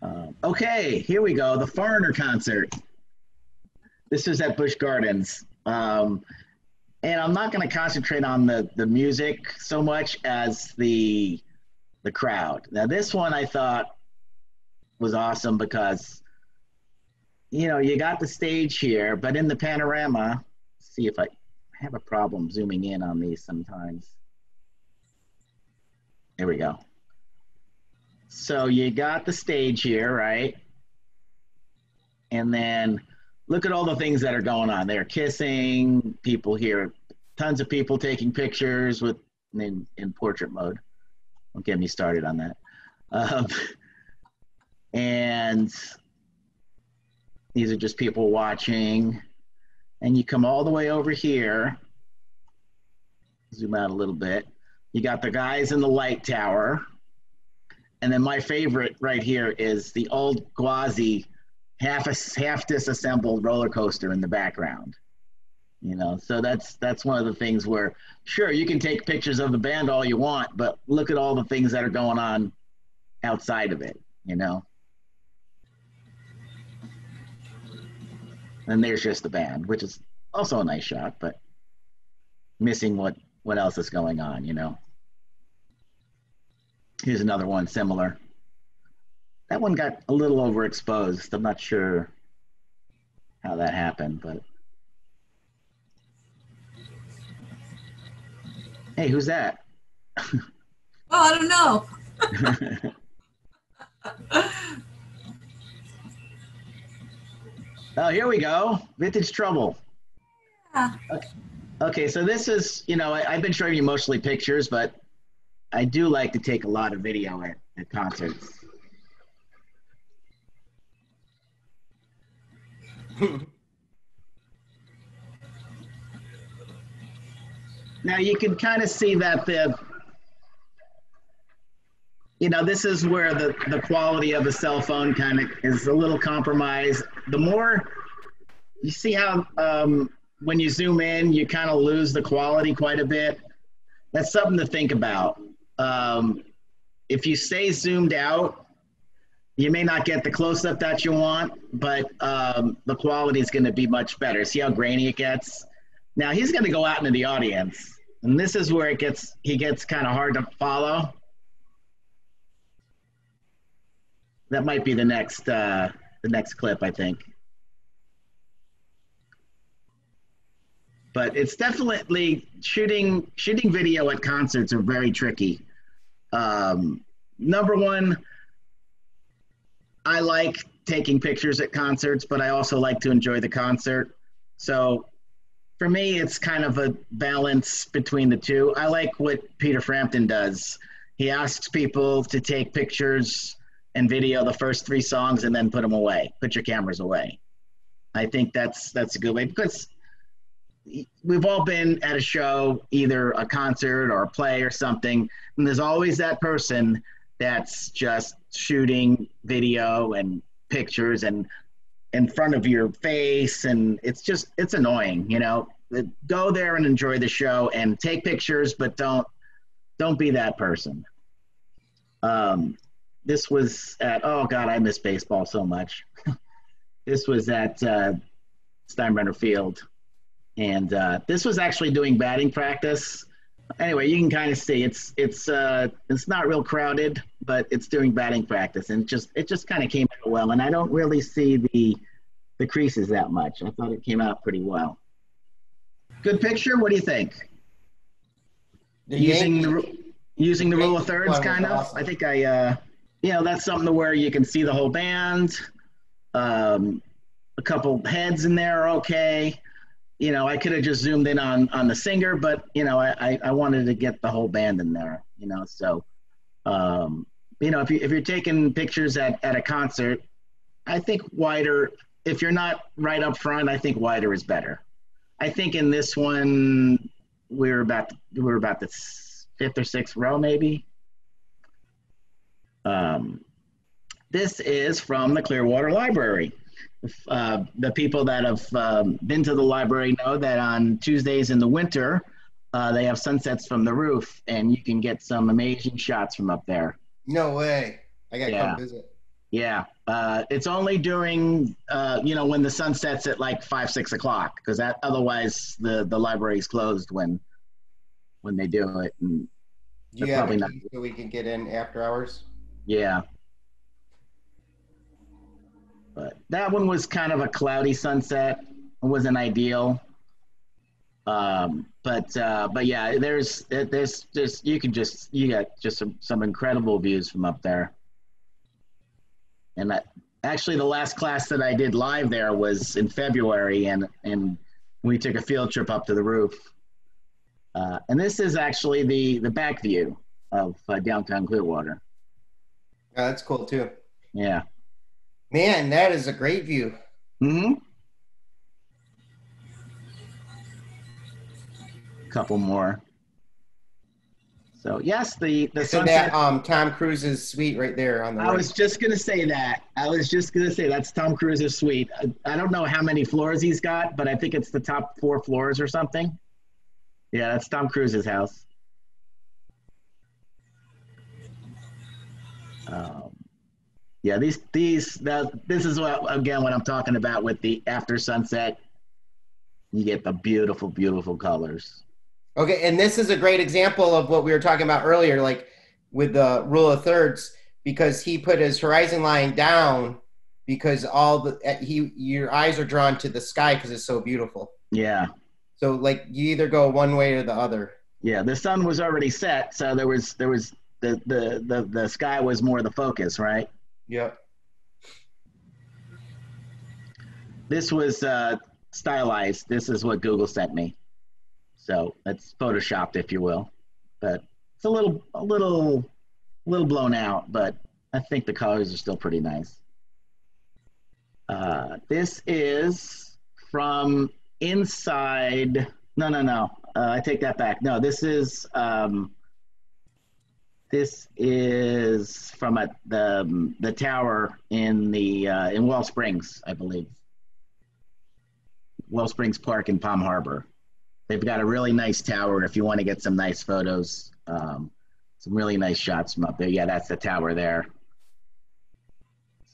Um, okay, here we go. The Foreigner concert. This is at Busch Gardens. Um, and I'm not going to concentrate on the, the music so much as the the crowd. Now, this one I thought was awesome because, you know, you got the stage here, but in the panorama, see if I have a problem zooming in on these sometimes. There we go. So you got the stage here, right? And then look at all the things that are going on. They're kissing. People here, tons of people taking pictures with in, in portrait mode. Don't get me started on that. Um, [LAUGHS] and these are just people watching. And you come all the way over here. Zoom out a little bit. You got the guys in the light tower. And then my favorite right here is the old Gwazi half a, half disassembled roller coaster in the background. You know, so that's that's one of the things where sure you can take pictures of the band all you want, but look at all the things that are going on outside of it, you know. And there's just the band, which is also a nice shot, but missing what what else is going on, you know. Here's another one similar. That one got a little overexposed. I'm not sure how that happened, but hey, who's that? Oh, I don't know. [LAUGHS] oh, here we go. Vintage Trouble. Yeah. Okay. okay, so this is, you know, I, have been showing you mostly pictures, but I do like to take a lot of video at, at concerts. Now you can kind of see that the you know this is where the the quality of a cell phone kind of is a little compromised. The more you see how um, when you zoom in you kind of lose the quality quite a bit. That's something to think about. Um, if you stay zoomed out you may not get the close up that you want, but um, the quality is going to be much better. See how grainy it gets? Now he's going to go out into the audience, and this is where it gets he gets kind of hard to follow. That might be the next uh, the next clip, I think. But it's definitely shooting shooting video at concerts are very tricky. Um, number one I like taking pictures at concerts, but I also like to enjoy the concert. So for me, it's kind of a balance between the two. I like what Peter Frampton does. He asks people to take pictures and video the first three songs and then put them away. Put your cameras away. I think that's that's a good way because we've all been at a show, either a concert or a play or something, and there's always that person that's just shooting video and pictures and in front of your face and it's just it's annoying you know? Go there and enjoy the show and take pictures but don't don't be that person. Um, this was at oh god i miss baseball so much. [LAUGHS] This was at uh, steinbrenner field. And uh, this was actually doing batting practice anyway, you can kind of see it's it's uh, it's not real crowded, but it's doing batting practice, and just it just kind of came out well. And I don't really see the the creases that much. I thought it came out pretty well. Good picture. What do you think? The using the using the rule of thirds, kind of. awesome. I think I uh, you know that's something where you can see the whole band. Um, a couple heads in there are okay you know, I could have just zoomed in on on the singer, but you know, I, I, wanted to get the whole band in there, you know. So, um, you know, if you if you're taking pictures at, at a concert, I think wider. If you're not right up front, I think wider is better. I think in this one, we we're about we we're about the fifth or sixth row, maybe. Um, this is from the Clearwater Library uh, the people that have um, been to the library know that on Tuesdays in the winter, uh, they have sunsets from the roof, and you can get some amazing shots from up there. No way. I gotta Yeah. come visit. Yeah, uh, it's only during uh, you know when the sun sets at like five six o'clock because that otherwise the the library is closed when when they do it. And Do you They're have a probably not- so we can get in after hours? yeah, but that one was kind of a cloudy sunset. It wasn't ideal. Um, but uh, but yeah, there's there's just you can just you got just some some incredible views from up there. And that actually, the last class that I did live there was in February, and and we took a field trip up to the roof. Uh, and this is actually the the back view of uh, downtown Clearwater. Yeah, that's cool too. Yeah. Man, that is a great view. Mm-hmm. Couple more. So yes, the the So sunset. that um Tom Cruise's suite right there on the I right. was just gonna say that. I was just gonna say that's Tom Cruise's suite. I, I don't know how many floors he's got, but I think it's the top four floors or something. Yeah, that's Tom Cruise's house. Um, yeah, these these that this is what again what I'm talking about with the after sunset. You get the beautiful, beautiful colors. Okay, and this is a great example of what we were talking about earlier, like with the rule of thirds, because he put his horizon line down because all the he your eyes are drawn to the sky because it's so beautiful. Yeah, So like you either go one way or the other. yeah. The sun was already set, so there was there was the the the, the sky was more the focus, right? Yep. This was uh, stylized. This is what Google sent me. So it's photoshopped, if you will. But it's a little, a little, a little blown out. But I think the colors are still pretty nice. Uh, this is from inside. No, no, no. Uh, I take that back. No, this is. Um, this is from a, the the tower in the uh, in Wall Springs, I believe. Wall Springs Park in Palm Harbor. They've got a really nice tower. If you want to get some nice photos, um, some really nice shots from up there. Yeah, that's the tower there.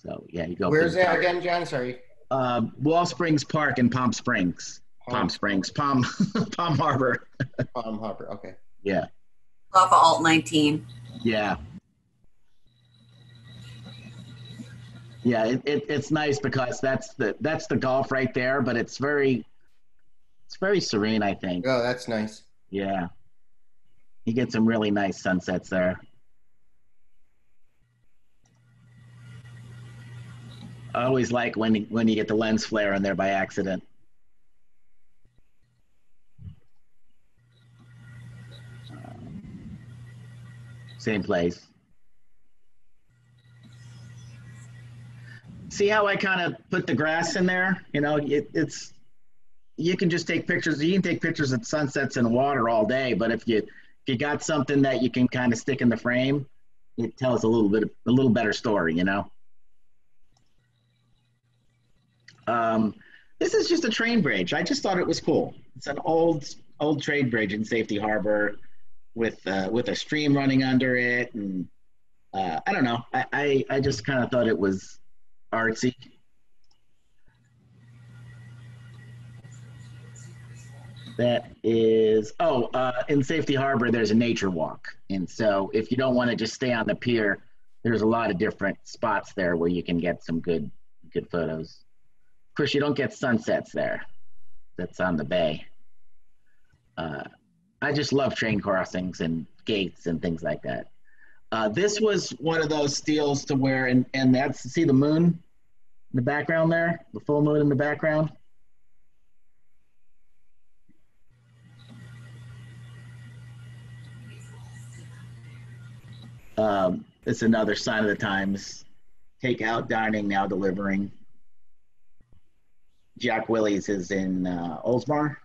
So yeah, you go. Where's that tower. again, John? Sorry. Uh, Wall Springs Park in Palm Springs. Palm Springs, Palm [LAUGHS] Palm Harbor. Palm Harbor. Okay. Yeah, Off of Alt 19. Yeah. Yeah, it, it, it's nice because that's the that's the golf right there, but it's very it's very serene, I think. Oh, that's nice. Yeah. You get some really nice sunsets there. I always like when when you get the lens flare in there by accident. Same place. See how I kind of put the grass in there? You know, it, it's you can just take pictures. You can take pictures of sunsets and water all day, but if you if you got something that you can kind of stick in the frame, it tells a little bit a little better story, you know. Um, this is just a train bridge. I just thought it was cool. It's an old old trade bridge in Safety Harbor with uh, with a stream running under it, and uh, I don't know. I I, I just kind of thought it was artsy. That is, oh, uh, in Safety Harbor, there's a nature walk. And so if you don't want to just stay on the pier, there's a lot of different spots there where you can get some good, good photos. Of course, you don't get sunsets there. That's on the bay. Uh, I just love train crossings and gates and things like that. Uh, this was one of those steals to where, and, and that's, see the moon in the background there? The full moon in the background? Um, it's another sign of the times. Takeout dining now delivering. Jack Willie's is in uh, Oldsmar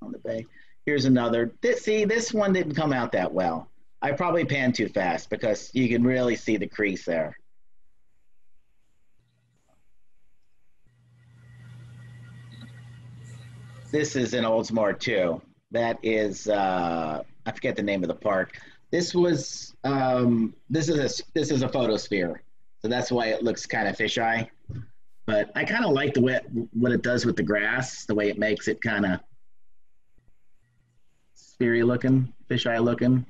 on the bay. Here's another. This, see, this one didn't come out that well. I probably panned too fast because you can really see the crease there. This is in Oldsmar too. That is, uh, I forget the name of the park. This was, um, this is a, this is a photosphere, so that's why it looks kind of fisheye. But I kind of like the way what it does with the grass, the way it makes it kind of sphery looking, fisheye looking.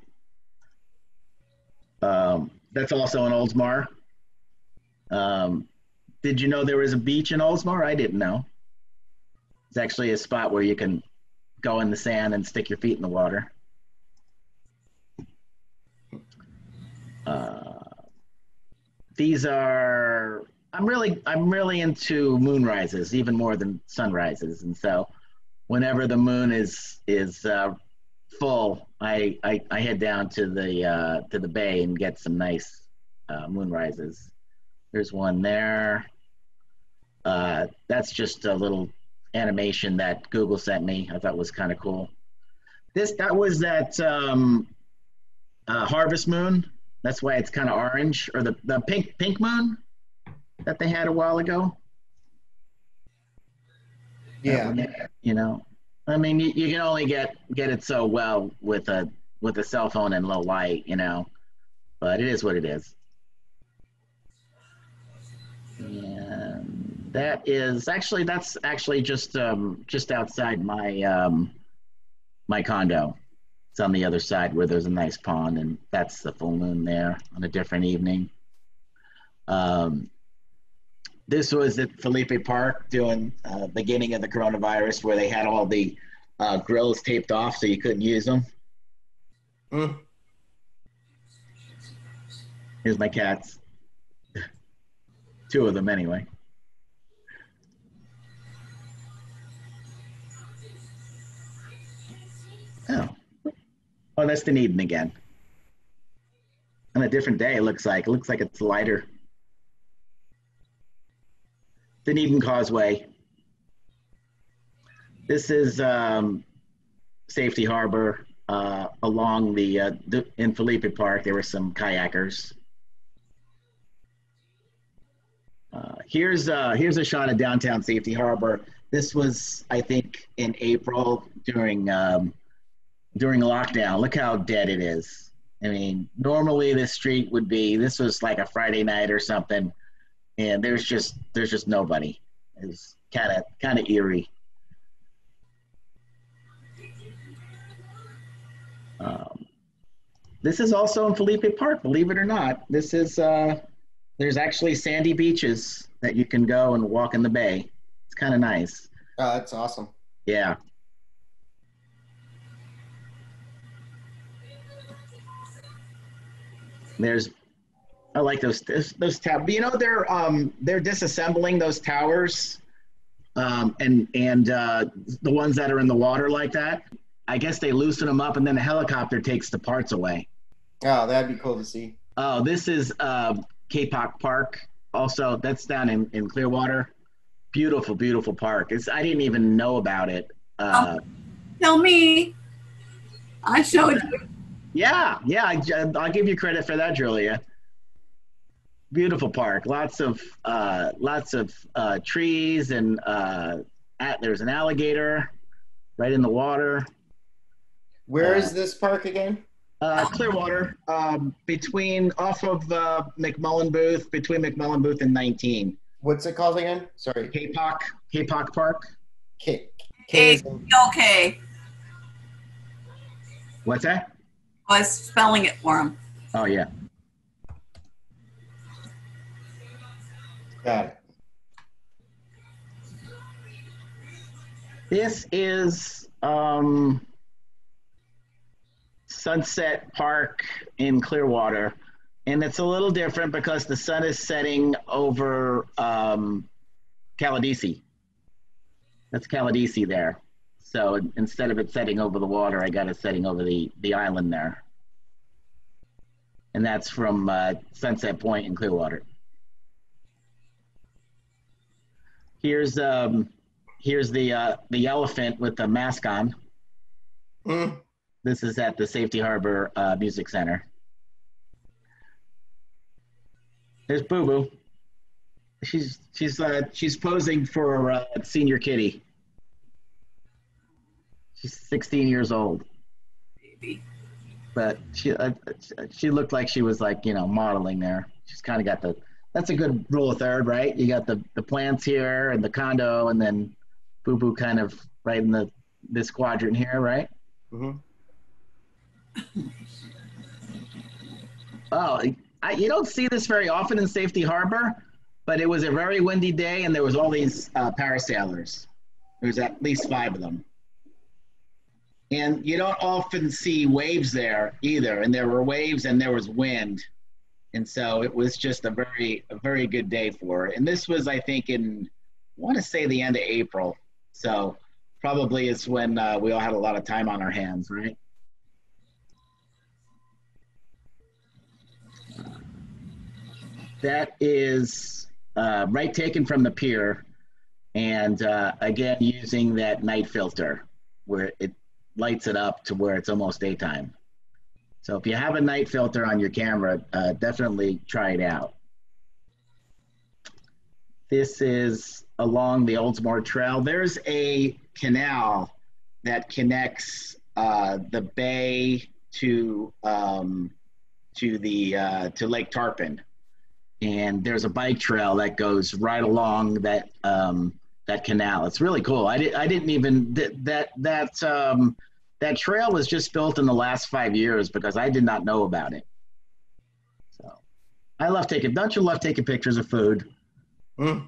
Um, that's also in Oldsmar. Um, did you know there was a beach in Oldsmar? I didn't know. It's actually a spot where you can go in the sand and stick your feet in the water. Uh, these are I'm really I'm really into moonrises even more than sunrises, and so whenever the moon is is uh, full, I, I I head down to the uh, to the bay and get some nice uh, moonrises. There's one there. Uh, that's just a little animation that Google sent me. I thought was kind of cool. This that was that um, uh, harvest moon. That's why it's kind of orange, or the the pink pink moon that they had a while ago. Yeah. You know, I mean, you, you can only get get it so well with a with a cell phone and low light, you know. But it is what it is. And that is actually that's actually just um, just outside my um, my condo. It's on the other side where there's a nice pond, and that's the full moon there on a different evening. Um, this was at Philippe Park doing uh, beginning of the coronavirus, where they had all the uh, grills taped off so you couldn't use them. Mm. Here's my cats. Two of them, anyway. Oh. Oh, that's Dunedin again. On a different day, it looks like. It looks like it's lighter. Dunedin Causeway. This is um, Safety Harbor uh, along the, uh, in Philippe Park. There were some kayakers. Uh, here's uh, here's a shot of downtown Safety Harbor. This was, I think, in April during um, during lockdown. Look how dead it is. I mean, normally this street would be. This was like a Friday night or something, and there's just there's just nobody. It's kind of kind of eerie. Um, this is also in Philippe Park, believe it or not. This is uh, there's actually sandy beaches that you can go and walk in the bay. It's kind of nice. Oh, that's awesome. Yeah. There's, I like those those, those towers. You know they're um they're disassembling those towers, um and and uh, the ones that are in the water like that. I guess they loosen them up and then the helicopter takes the parts away. Oh, that'd be cool to see. Oh, this is uh, Kapok Park. Also, that's down in, in Clearwater. Beautiful, beautiful park. It's I didn't even know about it. Uh, Tell me. I showed you. yeah, yeah. I, I'll give you credit for that, Julia. Beautiful park. Lots of uh, lots of uh, trees and uh, at, there's an alligator right in the water. Where Uh, is this park again? Uh, Clearwater, um, between off of uh, McMullen Booth, between McMullen Booth and 19. What's it called again? Sorry. Kapok, Kapok Park. K. K K. okay. What's that? I was spelling it for him. Oh yeah. Got it. This is um, Sunset Park in Clearwater, and it's a little different because the sun is setting over um, Caladesi. That's Caladesi there. So instead of it setting over the water, I got it setting over the, the island there. And that's from uh, Sunset Point in Clearwater. Here's um, here's the uh, the elephant with the mask on. Mm. This is at the Safety Harbor uh, Music Center. There's Boo Boo. She's she's uh, she's posing for uh, senior kitty. She's 16 years old, Baby. but she uh, she looked like she was like you know modeling there. She's kind of got the that's a good rule of third, right? You got the the plants here and the condo, and then Boo Boo kind of right in the this quadrant here, right? hmm Oh, I, you don't see this very often in Safety Harbor, but it was a very windy day and there was all these uh, parasailers. There was at least five of them. And you don't often see waves there either. And there were waves and there was wind. And so it was just a very a very good day for her. And this was, I think, in I want to say the end of April. So probably it's when uh, we all had a lot of time on our hands, right? That is uh, right taken from the pier, and uh, again using that night filter where it lights it up to where it's almost daytime. So if you have a night filter on your camera, uh, definitely try it out. This is along the Oldsmar Trail. There's a canal that connects uh, the bay to um, to the uh, to Lake Tarpon, and there's a bike trail that goes right along that um, that canal. It's really cool. I, did, I didn't even that that um, that trail was just built in the last five years because I did not know about it. So I love taking. Don't you love taking pictures of food? Mm.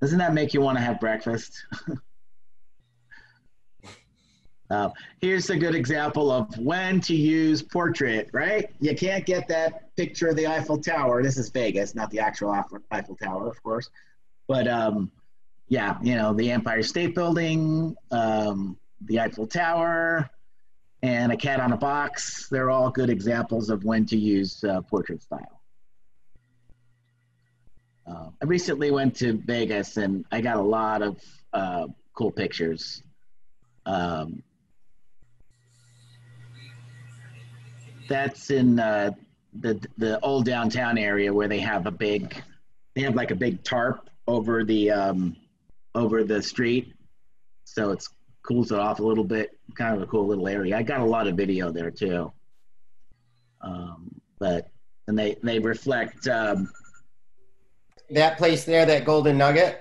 Doesn't that make you want to have breakfast? uh, [LAUGHS] here's a good example of when to use portrait, right? You can't get that picture of the Eiffel Tower. This is Vegas, not the actual Eiffel Tower, of course. But um, yeah, you know, the Empire State Building, um, the Eiffel Tower, and a cat on a box. They're all good examples of when to use uh, portrait style. Uh, I recently went to Vegas and I got a lot of uh, cool pictures. Um, that's in uh, the the old downtown area where they have a big, they have like a big tarp over the um, over the street, so it's cools it off a little bit. Kind of a cool little area. I got a lot of video there too. Um, but and they they reflect. Um, that place there, that Golden Nugget.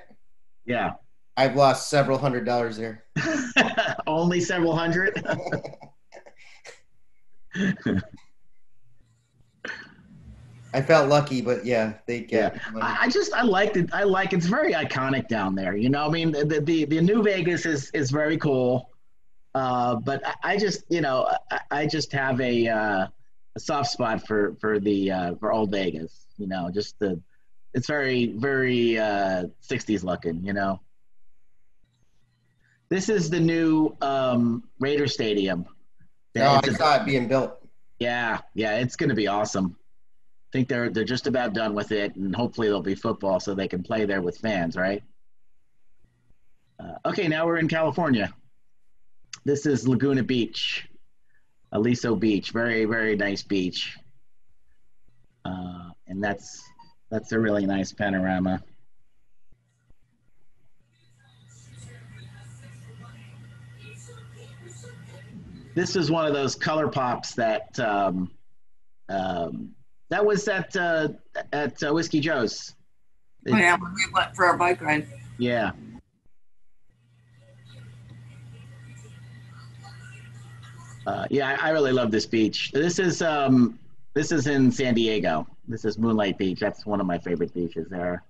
Yeah. I've lost several hundred dollars there. [LAUGHS] Only several hundred. [LAUGHS] [LAUGHS] I felt lucky, but yeah, they get. Yeah. I just I liked it. I like it's very iconic down there. You know, I mean, the the, the New Vegas is is very cool, uh, but I, I, just you know I, I just have a, uh, a soft spot for for the uh, for old Vegas. You know, just the it's very very uh, 60s looking. You know. This is the new um, Raider Stadium. Oh, I saw it being built. Yeah, yeah, it's going to be awesome think they're they're just about done with it, and hopefully there'll be football so they can play there with fans, right? Uh, okay, now we're in California. This is Laguna Beach, Aliso Beach, very very nice beach, uh, and that's that's a really nice panorama. This is one of those color pops that um, um, that was at uh, at uh, Whiskey Joe's. Oh, yeah, when we went for our bike ride. Yeah. Uh, yeah, I, I, really love this beach. This is um, this is in San Diego. This is Moonlight Beach. That's one of my favorite beaches there.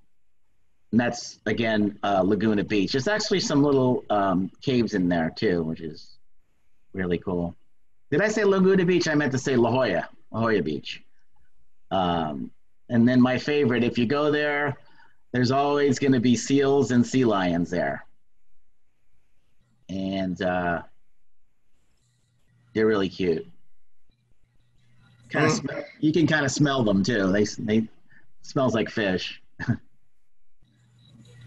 And that's again uh, Laguna Beach. There's actually some little um, caves in there too, which is really cool. Did I say Laguna Beach? I meant to say La Jolla, La Jolla Beach. Um, and then my favorite, if you go there, there's always going to be seals and sea lions there. And uh, they're really cute. Kind of mm. sm- you can kind of smell them too. They they smells like fish. [LAUGHS]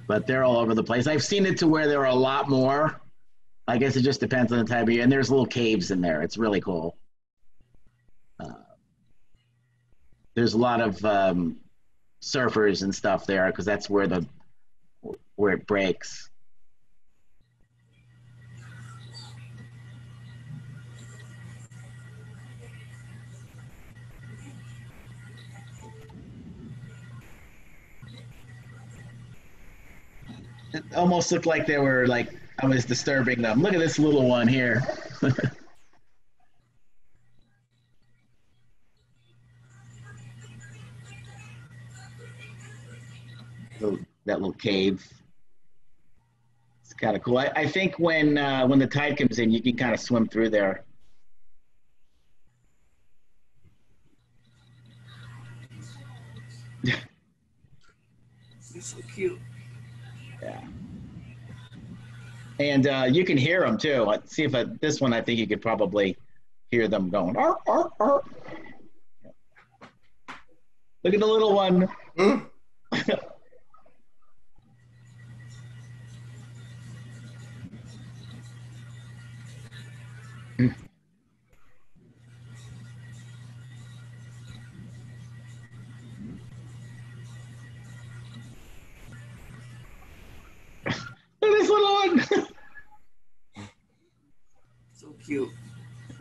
but they're all over the place. I've seen it to where there are a lot more. I guess it just depends on the time of year. And there's little caves in there. It's really cool. Uh, there's a lot of um, surfers and stuff there because that's where the where it breaks. It almost looked like they were like I was disturbing them. Look at this little one here. [LAUGHS] that little cave. It's kind of cool. I, I think when uh, when the tide comes in, you can kind of swim through there. They're so cute. Yeah. And uh, you can hear them too. Let's see if I, this one, I think you could probably hear them going. "Arr, arr, arr." Look at the little one. Hmm? [LAUGHS] this little one. So cute. [LAUGHS]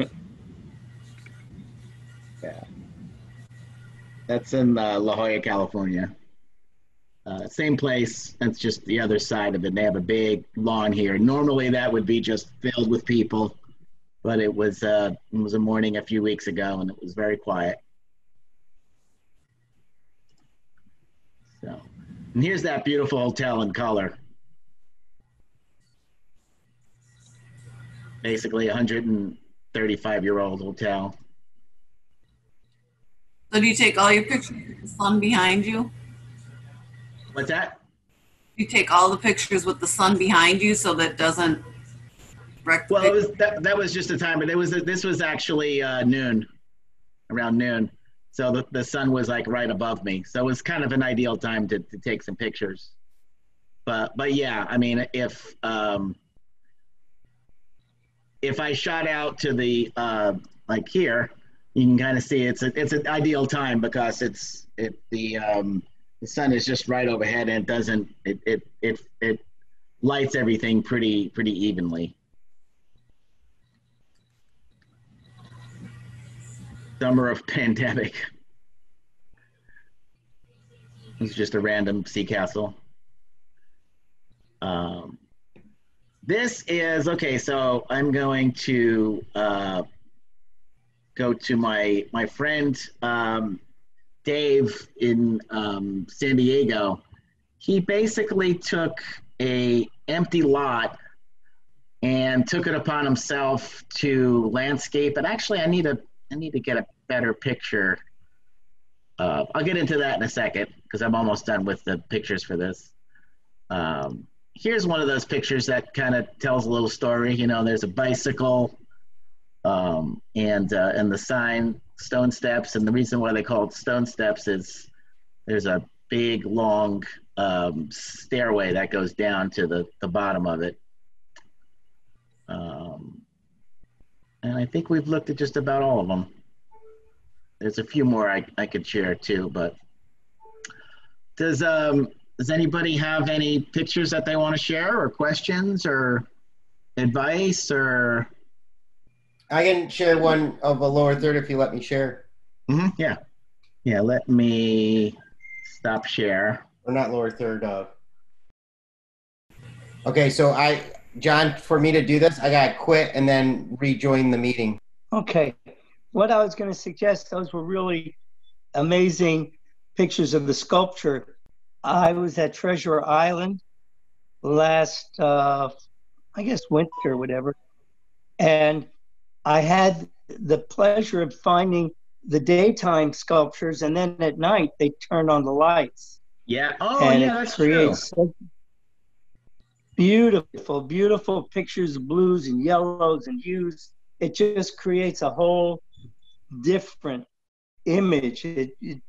yeah. That's in uh, La Jolla, California. Uh, same place. That's just the other side of it. They have a big lawn here. Normally, that would be just filled with people, but it was uh, it was a morning a few weeks ago, and it was very quiet. So, and here's that beautiful hotel in color. Basically, a 135 year old hotel. So do you take all your pictures with the sun behind you? What's that? You take all the pictures with the sun behind you so that doesn't wreck. Well, it was that, that was just a time, but it was this was actually uh, noon, around noon. So the, the sun was like right above me. So it was kind of an ideal time to, to take some pictures. But but yeah, I mean, if um, if I shot out to the uh, like here, you can kind of see it's a, it's an ideal time because it's it the um, the sun is just right overhead and it doesn't it it it, it lights everything pretty pretty evenly. Summer of [LAUGHS] pandemic. It's just a random sea castle. Um, this is okay. So I'm going to uh, go to my my friend um, Dave in um, San Diego. He basically took a empty lot and took it upon himself to landscape it. Actually, I need a I need to get a better picture. Uh, I'll get into that in a second because I'm almost done with the pictures for this. Um, here's one of those pictures that kind of tells a little story. You know, there's a bicycle um, and uh, and the sign stone steps, and the reason why they call it stone steps is there's a big long um, stairway that goes down to the the bottom of it. Um, and I think we've looked at just about all of them. There's a few more I, I could share too, but does um does anybody have any pictures that they want to share or questions or advice or I can share one of a lower third if you let me share. Mhm, yeah yeah let me stop share Or not lower third. Uh... Okay, so I, John, for me to do this, I got to quit and then rejoin the meeting. Okay. What I was going to suggest, those were really amazing pictures of the sculpture. I was at Treasure Island last, uh, I guess, winter or whatever. And I had the pleasure of finding the daytime sculptures, and then at night they turn on the lights. yeah oh and yeah it that's true creates such beautiful, beautiful pictures of blues and yellows and hues. It just creates a whole different image. It, it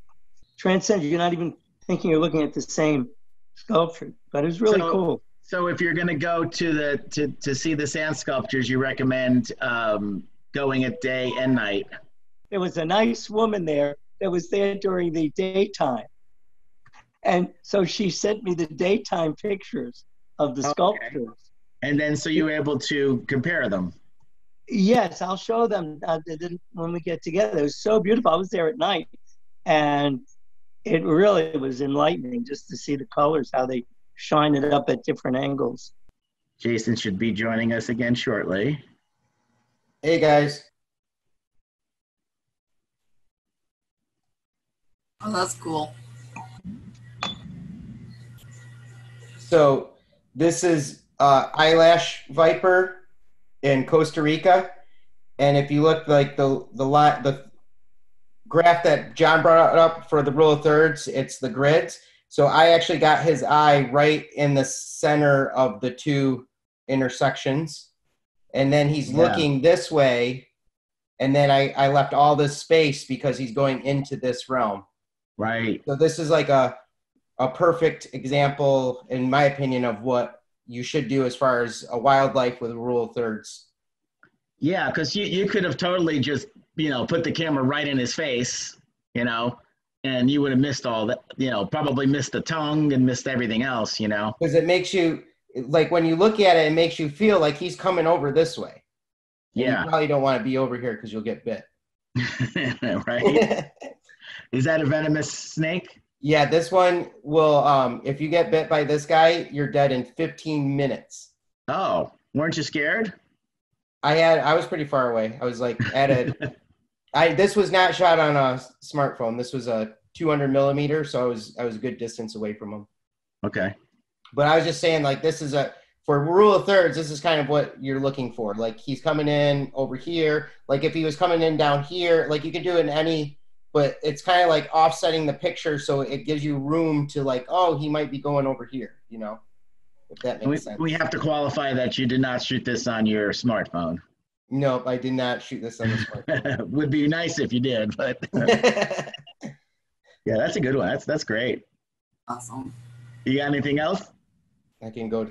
transcends. You're not even thinking you're looking at the same sculpture, but it was really So- cool. so if you're going to go to the to, to see the sand sculptures you recommend um, going at day and night There was a nice woman there that was there during the daytime. And so she sent me the daytime pictures of the sculptures. Okay. and then so you were able to compare them Yes, I'll show them uh, when we get together. It was so beautiful. I was there at night, and it really was enlightening just to see the colors, how they shine it up at different angles. jason should be joining us again shortly Hey, guys. Oh, that's cool. So this is uh, eyelash viper in Costa Rica, and if you look like the the lot the graph that John brought up for the rule of thirds, it's the grids. So I actually got his eye right in the center of the two intersections. And then he's Yeah. looking this way. And then I, I left all this space because he's going into this realm. Right. So this is like a a perfect example, in my opinion, of what you should do as far as a wildlife with rule of thirds. Yeah, because you, you could have totally just, you know, put the camera right in his face, you know, and you would have missed all that, you know, probably missed the tongue and missed everything else, you know. Because it makes you like when you look at it, it makes you feel like he's coming over this way. Yeah. You probably don't want to be over here because you'll get bit. [LAUGHS] [LAUGHS] right. Is that a venomous snake? yeah, this one will um if you get bit by this guy, you're dead in 15 minutes. Oh, weren't you scared? I had I was pretty far away. I was like at a [LAUGHS] I this was not shot on a smartphone. This was a 200 millimeter, so I was I was a good distance away from him. Okay. But I was just saying, like this is a for rule of thirds. This is kind of what you're looking for. Like he's coming in over here. Like if he was coming in down here, like you could do it in any. But it's kind of like offsetting the picture, so it gives you room to like, oh, he might be going over here. You know, if that makes We, sense. we have to qualify that you did not shoot this on your smartphone. Nope, I did not shoot this on the smartphone. [LAUGHS] Would be nice if you did, but [LAUGHS] [LAUGHS] yeah, that's a good one. That's that's great. Awesome. You got anything else? I can go.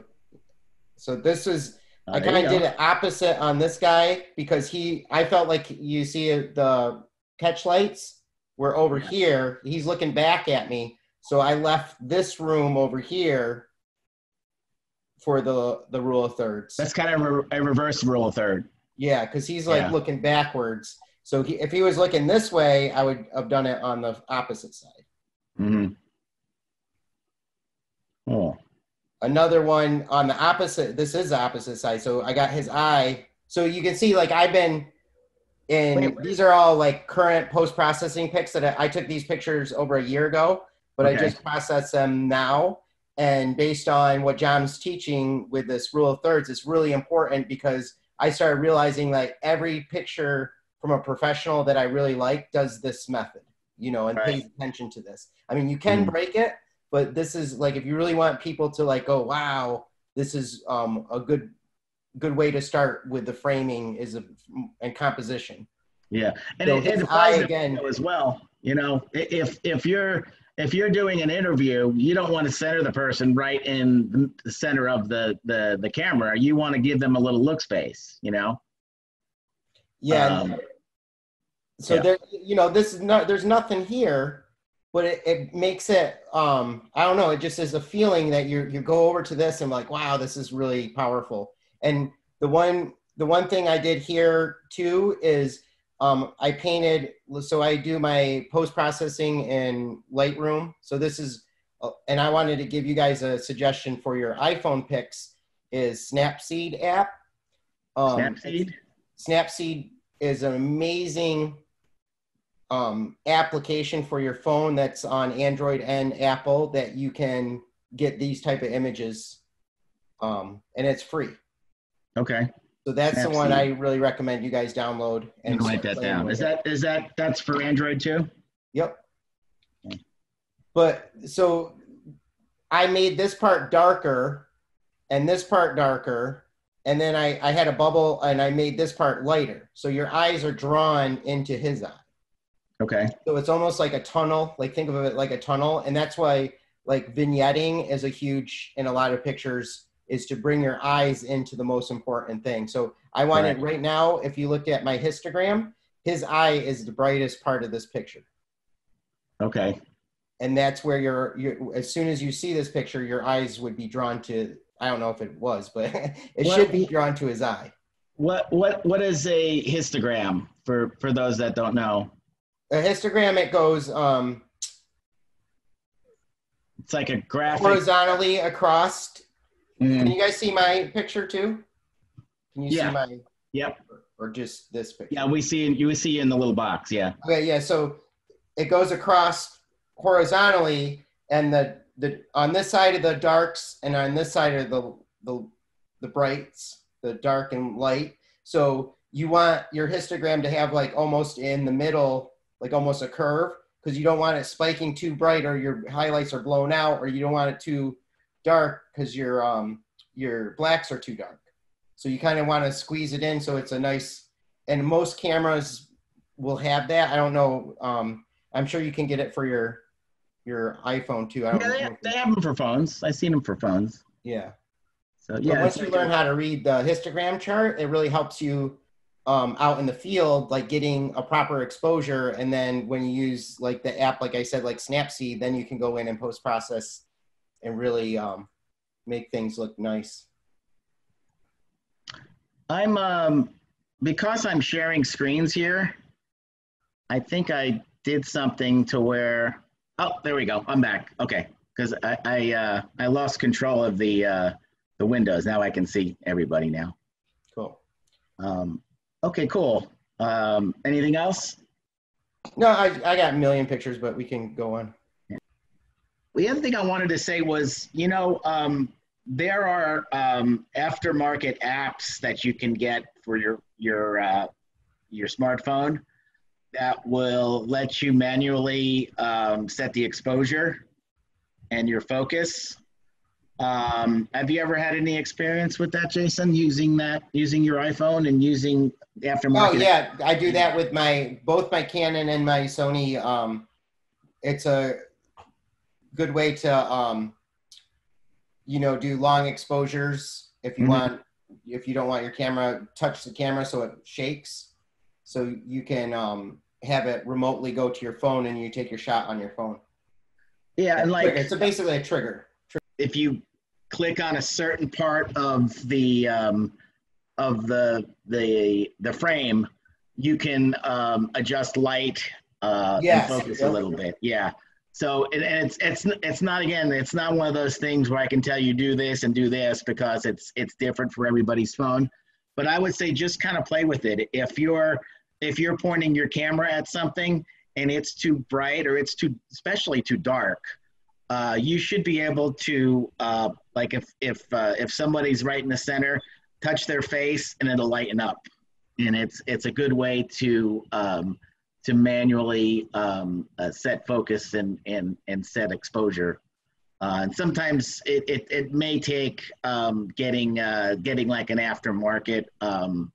So this is Uh, I kind of did go. it opposite on this guy because he I felt like you see the catch lights were over here. He's looking back at me, so I left this room over here for the the rule of thirds. That's kind of a, a reverse rule of third. Yeah, because he's like Yeah. looking backwards. So he, if he was looking this way, I would have done it on the opposite side. Mm-hmm. Oh, another one on the opposite this is the opposite side so i got his eye so you can see like i've been in Wait, wait. these are all like current post-processing pics that I, I took these pictures over a year ago but i just process them now and based on what john's teaching with this rule of thirds it's really important because i started realizing like every picture from a professional that i really like does this method you know and Right. pays attention to this i mean you can Mhm. break it but this is like if you really want people to like go wow this is um, a good good way to start with the framing is a, and composition yeah, and So it, it applies to again- as well. You know, if if you're if you're doing an interview, you don't want to center the person right in the center of the the the camera. You want to give them a little look space. You know. yeah Um, so yeah. there you know this is not there's nothing here but it, it makes it um i don't know it just is a feeling that you you go over to this and like wow this is really powerful and the one the one thing i did here too is um i painted so i do my post processing in lightroom so this is uh, and i wanted to give you guys a suggestion for your iphone pics is snapseed app um, Snapseed. Snapseed is an amazing um, application for your phone that's on Android and Apple that you can get these type of images, um, and it's free. Okay. So that's the one I really recommend you guys download And write that down. Is it. that is that that's for Android too? Yep. But so I made this part darker and this part darker. And then I, I had a bubble and I made this part lighter. So your eyes are drawn into his eye. Okay. So it's almost like a tunnel. Like think of it like a tunnel. And that's why like vignetting is a huge in a lot of pictures is to bring your eyes into the most important thing. So I wanted Right. right now, if you look at my histogram, his eye is the brightest part of this picture Okay. and that's where you're, you as soon as you see this picture your eyes would be drawn to i don't know if it was but [LAUGHS] it Well- should be drawn to his eye What what what is a histogram for for those that don't know? a histogram it goes um, It's like a graphic. horizontally across Mm, can you guys see my picture too can you Yeah. see my Yep. or just this picture Yeah, we see you see in the little box. Yeah. okay yeah so it goes across horizontally and the the on this side of the darks and on this side of the the, the brights the dark and light so you want your histogram to have like almost in the middle like almost a curve because you don't want it spiking too bright or your highlights are blown out, or you don't want it too dark because your um your blacks are too dark. So you kind of want to squeeze it in so it's a nice. And most cameras will have that. I don't know. Um, I'm sure you can get it for your your iPhone too. I don't Yeah, they, know. they have them for phones. I've seen them for phones. Yeah. So But yeah, once you learn how to read the histogram chart, it really helps you um, out in the field, like getting a proper exposure. And then when you use like the app, like I said, like Snapseed, then you can go in and post process and really um, make things look nice. I'm um because I'm sharing screens here. I think I did something to where oh there we go I'm back okay because I I uh, I lost control of the uh, the windows now I can see everybody now. Cool. Um, okay, cool. Um, anything else? No, I, I got a million pictures, but we can go on. The other thing I wanted to say was, you know, um, there are um, aftermarket apps that you can get for your your uh, your smartphone that will let you manually um, set the exposure and your focus. Um, have you ever had any experience with that, Jason? Using that, using your iPhone and using the aftermarket? Oh yeah, I do that with my both my Canon and my Sony. Um, it's a good way to um, you know do long exposures if you Mhm. want if you don't want your camera touch the camera so it shakes, so you can um, have it remotely go to your phone and you take your shot on your phone. yeah, and like it's a, basically a trigger. if you click on a certain part of the um, of the the the frame, you can um, adjust light uh, Yes, and focus yep. a little bit. Yeah. So and and it's it's it's not again it's not one of those things where I can tell you do this and do this because it's it's different for everybody's phone. But I would say just kind of play with it. If you're if you're pointing your camera at something and it's too bright or it's too especially too dark, uh, you should be able to uh, like if if uh, if somebody's right in the center, touch their face and it'll lighten up, and it's it's a good way to um, to manually um, uh, set focus and and and set exposure. Uh, and sometimes it, it, it may take um, getting uh, getting like an aftermarket um,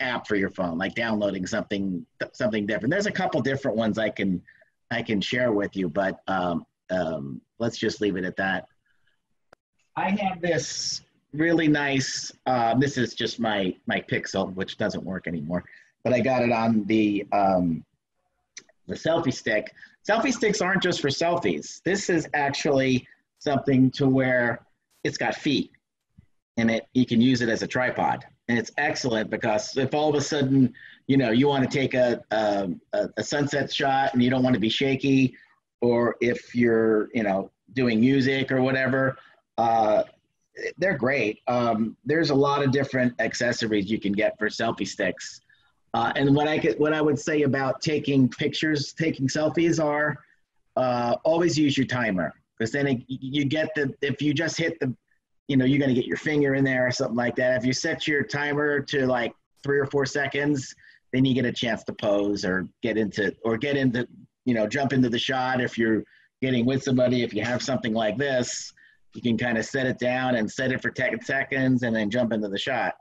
app for your phone, like downloading something something different. There's a couple different ones I can I can share with you, but um, um, let's just leave it at that. I have this really nice. Uh, this is just my my Pixel, which doesn't work anymore, but I got it on the um, the selfie stick. Selfie sticks aren't just for selfies. This is actually something to where it's got feet, and it you can use it as a tripod, and it's excellent because if all of a sudden you know you want to take a, a a sunset shot and you don't want to be shaky or if you're you know doing music or whatever uh, they're great um, there's a lot of different accessories you can get for selfie sticks uh, and what i could what i would say about taking pictures taking selfies are uh, always use your timer. Because then it, you get the if you just hit the you know you're going to get your finger in there or something like that. If you set your timer to like three or four seconds then you get a chance to pose or get into or get into you know jump into the shot. If you're getting with somebody if you have something like this you can kind of set it down and set it for 10 seconds and then jump into the shot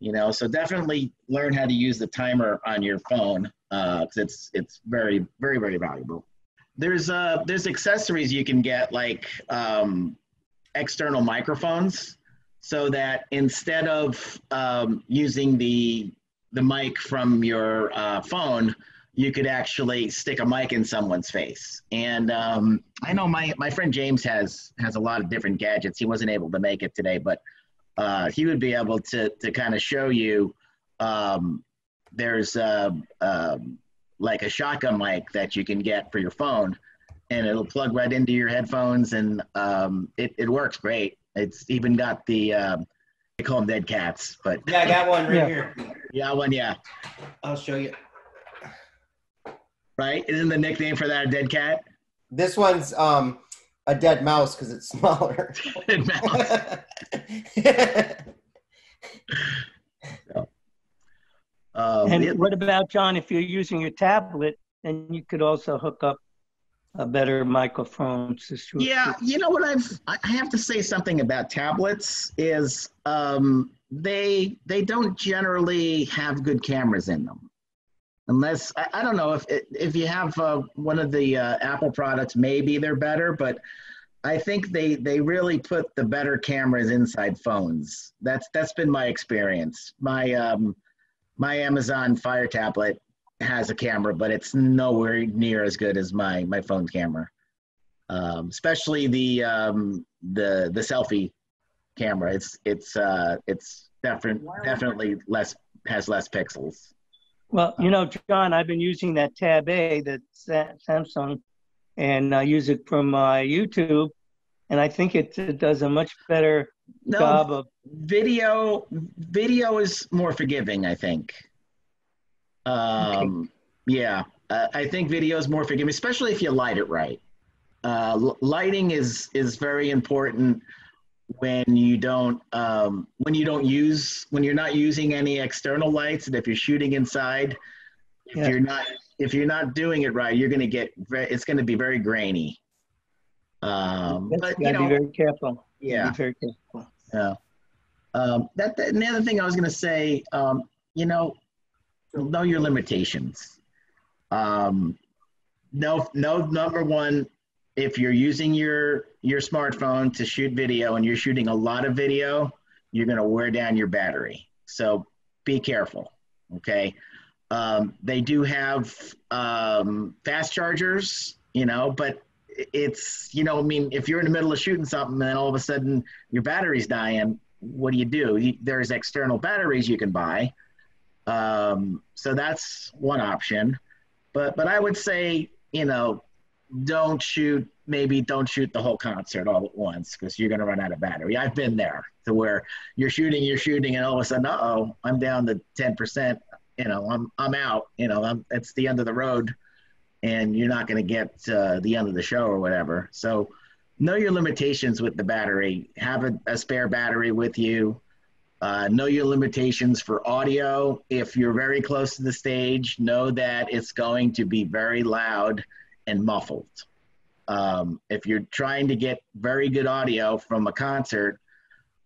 you know so definitely learn how to use the timer on your phone because it's it's very very very valuable there's uh there's accessories you can get like um, external microphones so that instead of um, using the the mic from your uh, phone, you could actually stick a mic in someone's face. And um, I know my, my friend James has has a lot of different gadgets. He wasn't able to make it today, but uh, he would be able to to kind of show you. Um, there's uh, um, like a shotgun mic that you can get for your phone, and it'll plug right into your headphones, and um, it it works great. It's even got the um, they call them dead cats, but Yeah, I got one right Yeah. here. yeah, one yeah. I'll show you. right? Isn't the nickname for that a dead cat? This one's um, a dead mouse because it's smaller. Dead mouse. [LAUGHS] Um, And yeah, what about John? If you're using your tablet, then you could also hook up a better microphone to shoot. Yeah, you know what I've I I have to say something about tablets is um, they they don't generally have good cameras in them. Unless I, I don't know if if you have uh, one of the uh, Apple products, maybe they're better, but I think they they really put the better cameras inside phones. That's that's been my experience. My um, my Amazon Fire tablet has a camera, but it's nowhere near as good as my my phone camera. Um, especially the um, the the selfie camera. It's it's uh, it's different, definitely less has less pixels. Well, you know, John, I've been using that Tab A, that Samsung, and I use it from my YouTube, and I think it, it does a much better No, job of. video video is more forgiving i think. Um yeah uh, i think video is more forgiving especially if you light it right. Uh l- lighting is is very important when you don't um when you don't use when you're not using any external lights and if you're shooting inside if Yeah. you're not if you're not doing it right you're going to get ve- it's going to be very grainy um but you gotta be very careful. yeah Be very careful. yeah. Um, that, that, and the other thing I was going to say, um, you know, know your limitations. Um, no, no, number one, if you're using your, your smartphone to shoot video and you're shooting a lot of video, you're going to wear down your battery. So be careful. Okay. Um, they do have um, fast chargers, you know, but it's, you know, I mean, if you're in the middle of shooting something and all of a sudden your battery's dying, what do you do? There's external batteries you can buy. Um, so that's one option. But but I would say, you know, don't shoot maybe don't shoot the whole concert all at once because you're going to run out of battery. I've been there to where you're shooting, you're shooting, and all of a sudden, uh oh, I'm down to ten percent. You know, I'm I'm out. You know, I'm, it's the end of the road, and you're not going to get uh, the end of the show or whatever. So know your limitations with the battery. Have a, a spare battery with you. Uh, know your limitations for audio. If you're very close to the stage, know that it's going to be very loud and muffled. Um, if you're trying to get very good audio from a concert,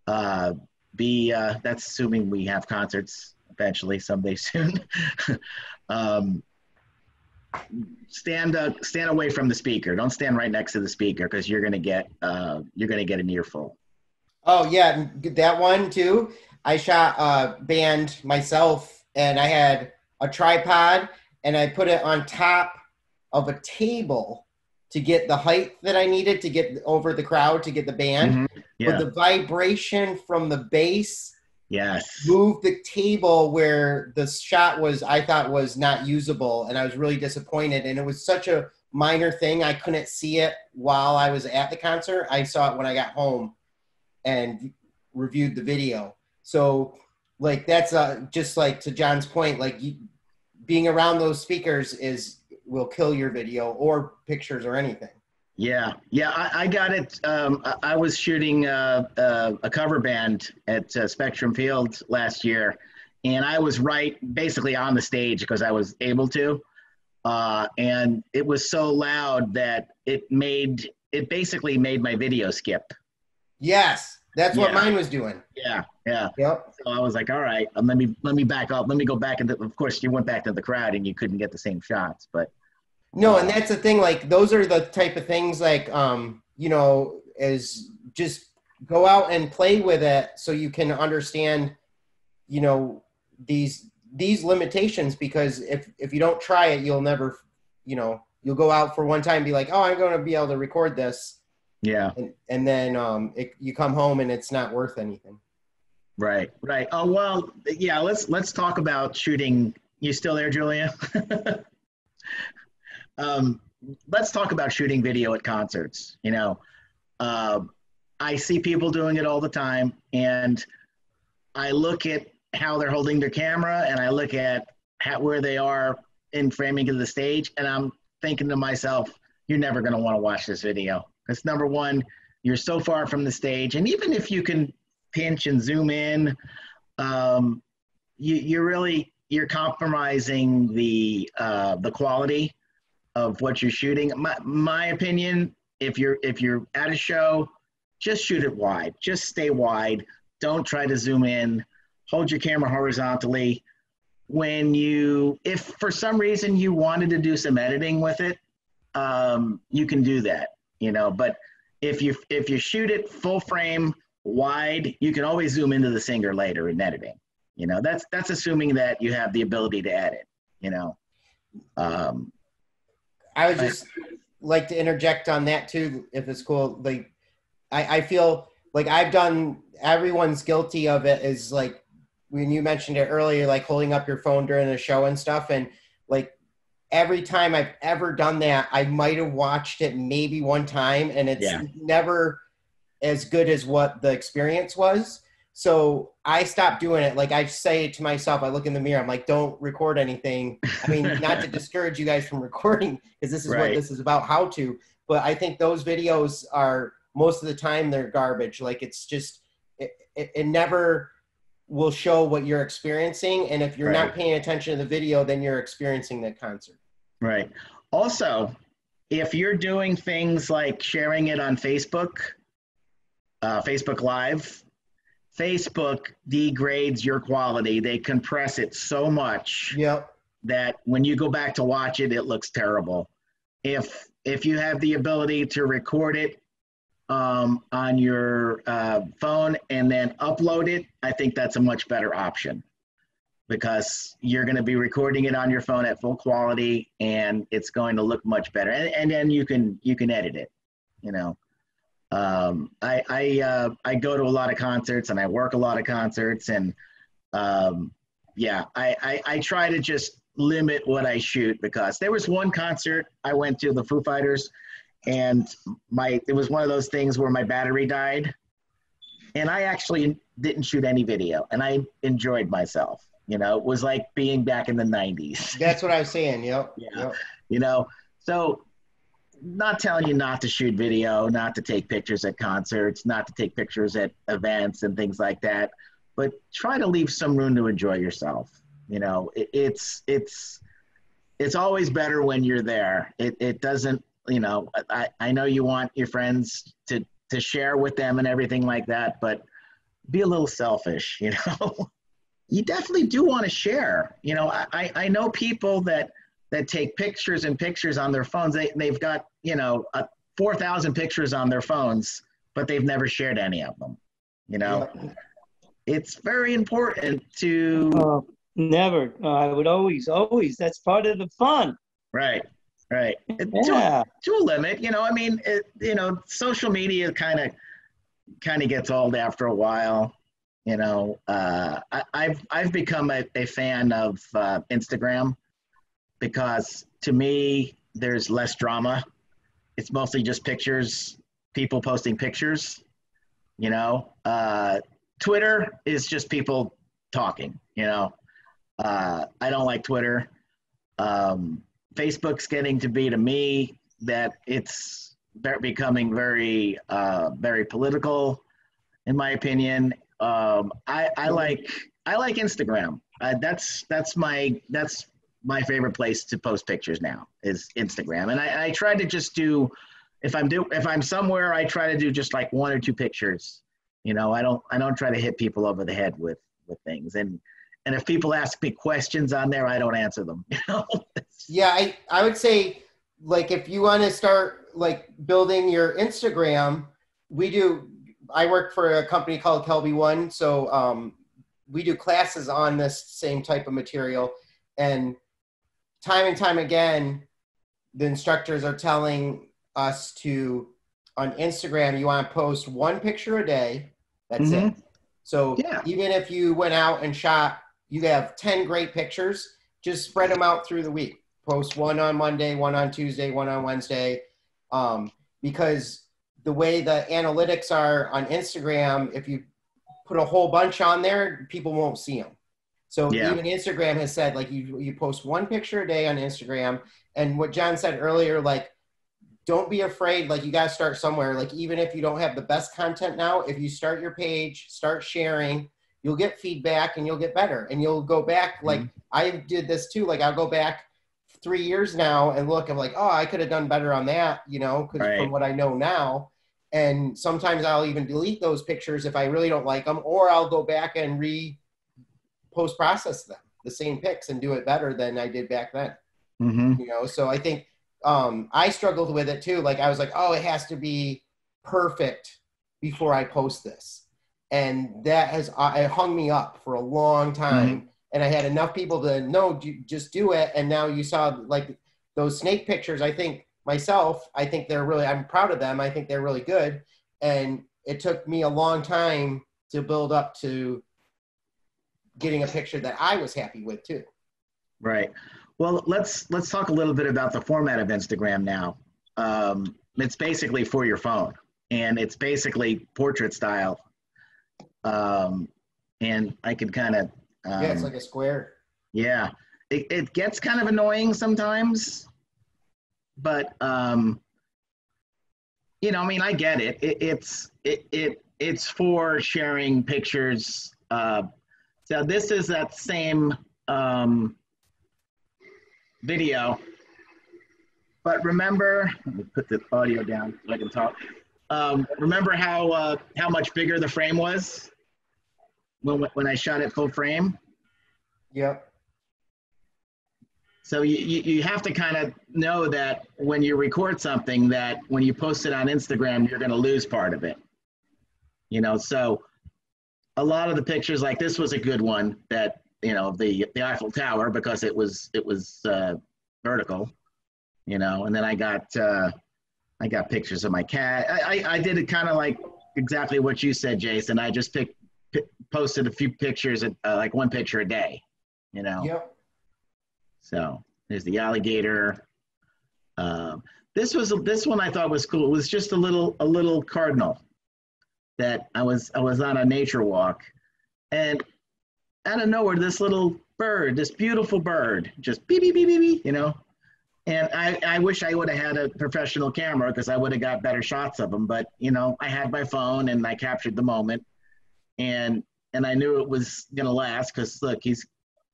uh, be uh, that's assuming we have concerts eventually someday [LAUGHS] soon. um, stand uh, stand away from the speaker. Don't stand right next to the speaker because you're gonna get uh, you're gonna get an earful. Oh yeah, that one too. I shot a band myself, and I had a tripod, and I put it on top of a table to get the height that I needed to get over the crowd to get the band. Mhm. Yeah. But the vibration from the bass yes. moved the table where the shot was I thought was not usable, and I was really disappointed. And it was such a minor thing, I couldn't see it while I was at the concert. I saw it when I got home and reviewed the video. So, like that's uh, just like to John's point, like you, being around those speakers is will kill your video or pictures or anything. Yeah, yeah, I, I got it. Um, I, I was shooting uh, uh, a cover band at uh, Spectrum Field last year, and I was right basically on the stage because I was able to. Uh, and it was so loud that it made it basically made my video skip. Yes, that's what Yeah. mine was doing. Yeah, yeah. Yep. So I was like, all right, um, let me let me back up. Let me go back into. Of course, you went back to the crowd and you couldn't get the same shots, but No, and that's the thing. Like those are the type of things. Like um, you know, is just go out and play with it so you can understand, you know, these these limitations. Because if if you don't try it, you'll never, you know, you'll go out for one time and be like, oh, I'm going to be able to record this, yeah, and and then um, it, you come home and it's not worth anything. right, right. Oh well, yeah. Let's let's talk about shooting. You still there, Julia? [LAUGHS] um, let's talk about shooting video at concerts. You know, uh, I see people doing it all the time, and I look at how they're holding their camera, and I look at how, where they are in framing of the stage, and I'm thinking to myself, you're never going to want to watch this video because number one, you're so far from the stage, and even if you can pinch and zoom in, um, you, you're really you're compromising the uh, the quality of what you're shooting. My my opinion, if you're if you're at a show, just shoot it wide. Just stay wide. Don't try to zoom in. Hold your camera horizontally. When you, if for some reason you wanted to do some editing with it, um, you can do that. You know, but if you if you shoot it full frame wide, you can always zoom into the singer later in editing. You know, that's that's assuming that you have the ability to edit. You know, um, I would just like to interject on that too, if it's cool. Like, I, I feel like I've done. Everyone's guilty of it. Is like when you mentioned it earlier, like holding up your phone during the show and stuff, and like every time I've ever done that, I might have watched it maybe one time, and it's Yeah. never as good as what the experience was. So I stopped doing it. Like I say it to myself, I look in the mirror. I'm like, don't record anything. I mean, [LAUGHS] not to discourage you guys from recording because this is Right. what this is about, how to. But I think those videos are most of the time they're garbage. Like it's just it, it, it never will show what you're experiencing. And if you're not paying attention to the video, then you're experiencing the concert. Right. Also, if you're doing things like sharing it on Facebook, uh, Facebook Live, Facebook degrades your quality. They compress it so much Yep. that when you go back to watch it, it looks terrible. If if you have the ability to record it um, on your uh, phone and then upload it, I think that's a much better option because you're going to be recording it on your phone at full quality and it's going to look much better. And, and then you can you can edit it. You know, um, I I uh, I go to a lot of concerts and I work a lot of concerts and um, yeah, I, I I try to just limit what I shoot because there was one concert I went to, the Foo Fighters, and my it was one of those things where my battery died, and I actually didn't shoot any video, and I enjoyed myself. You know, it was like being back in the '90s. That's what I was saying. Yep. [LAUGHS] Yeah. Yep. You know, so not telling you not to shoot video, not to take pictures at concerts, not to take pictures at events and things like that, but try to leave some room to enjoy yourself. You know, it, it's it's it's always better when you're there. It it doesn't, you know, I I know you want your friends to to share with them and everything like that, but be a little selfish, [LAUGHS] you know. you definitely do want to share. You know, I I I know people that that take pictures and pictures on their phones. They, they've got, you know, uh, 4,000 pictures on their phones, but they've never shared any of them. You know, Yep. it's very important to, Uh, never. Uh, I would always, always. That's part of the fun. right, right. To, Yeah. to a limit, you know, I mean, it, you know, social media kind of, kind of gets old after a while. You know, uh, I, I've, I've become a, a fan of uh, Instagram because to me, there's less drama. It's mostly just pictures, people posting pictures. You know, uh, Twitter is just people talking. You know, uh, I don't like Twitter. Um, Facebook's getting to be to me that it's becoming very, uh, very political, in my opinion. Um, I, I like I like Instagram. Uh, that's that's my that's my favorite place to post pictures now is Instagram, and I, I try to just do if I'm do if I'm somewhere, I try to do just like one or two pictures. You know, I don't I don't try to hit people over the head with with things, and and if people ask me questions on there, I don't answer them. [LAUGHS] You know, Yeah, I, I would say like if you want to start like building your Instagram, we do. I work for a company called KelbyOne, so um, we do classes on this same type of material, and time and time again, the instructors are telling us to on Instagram you want to post one picture a day. That's it. So Yeah. even if you went out and shot, you have ten great pictures. Just spread them out through the week post one on Monday, one on Tuesday, one on Wednesday, um, because the way the analytics are on Instagram, if you put a whole bunch on there, people won't see them. So Yeah. even Instagram has said like you you post one picture a day on Instagram, and what John said earlier, like don't be afraid. Like you got to start somewhere. Like even if you don't have the best content now, if you start your page, start sharing, you'll get feedback and you'll get better, and you'll go back. Mm-hmm. Like I did this too. Like I'll go back three years now and look, I'm like, oh, I could have done better on that, you know, because Right. from what I know now. And sometimes I'll even delete those pictures if I really don't like them, or I'll go back and re post process them, the same pics, and do it better than I did back then. hmm You know, so I think um, I struggled with it too. Like I was like, oh, it has to be perfect before I post this, and that has uh, it hung me up for a long time. And I had enough people to no, do, just do it. And now you saw like those snake pictures. I think myself, I think they're really. I'm proud of them. I think they're really good. And it took me a long time to build up to getting a picture that I was happy with too. Right. Well, let's let's talk a little bit about the format of Instagram now. Um, it's basically for your phone, and it's basically portrait style. Um, and I can kind of um, yeah, it's like a square. Yeah, it, it gets kind of annoying sometimes, but um, you know, I mean, I get it. it it's it, it it's for sharing pictures. Uh, so this is that same um, video, but remember, let me put the audio down so I can talk. Um, remember how uh, how much bigger the frame was when when I shot it full frame? Yep. So you, you, you have to kind of know that when you record something that when you post it on Instagram, you're going to lose part of it. You know, so a lot of the pictures like this was a good one that, you know, the, the Eiffel Tower because it was, it was uh, vertical, you know, and then I got, uh, I got pictures of my cat. I, I, I did it kind of like exactly what you said, Jason. I just picked, p- posted a few pictures, uh, like one picture a day, you know. Yep. So there's the alligator. Um, this was this one I thought was cool. It was just a little a little cardinal that I was I was on a nature walk, and out of nowhere this little bird, this beautiful bird, just beep beep beep beep, beep you know. And I, I wish I would have had a professional camera because I would have got better shots of them. But you know, I had my phone and I captured the moment, and and I knew it was gonna last because look, he's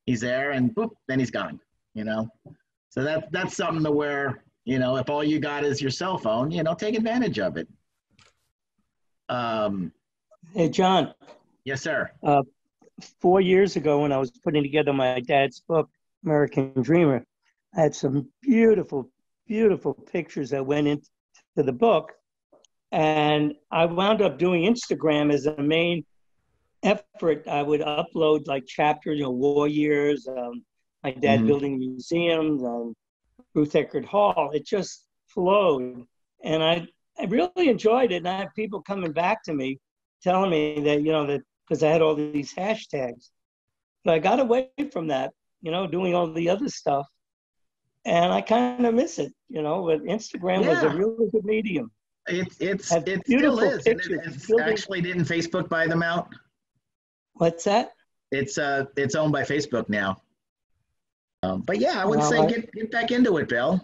he's there and boop, then he's gone you know so that that's something to where you know if all you got is your cell phone you know take advantage of it um Hey, John, yes sir Uh, four years ago when I was putting together my dad's book, American Dreamer, I had some beautiful, beautiful pictures that went into the book. And I wound up doing Instagram as a main effort. I would upload like chapters, you know, war years, um, my dad Mhm. building museums, um, Ruth Eckerd Hall. It just flowed. And I, I really enjoyed it. And I have people coming back to me telling me that, you know, that because I had all these hashtags. But I got away from that, you know, doing all the other stuff. And I kind of miss it, you know, but Instagram was a really good medium. it's it's Have it still beautiful is and it- pictures. it's Building- actually didn't facebook buy them out What's that? it's uh it's owned by facebook now um, but yeah i would Well, say I- get get back into it bill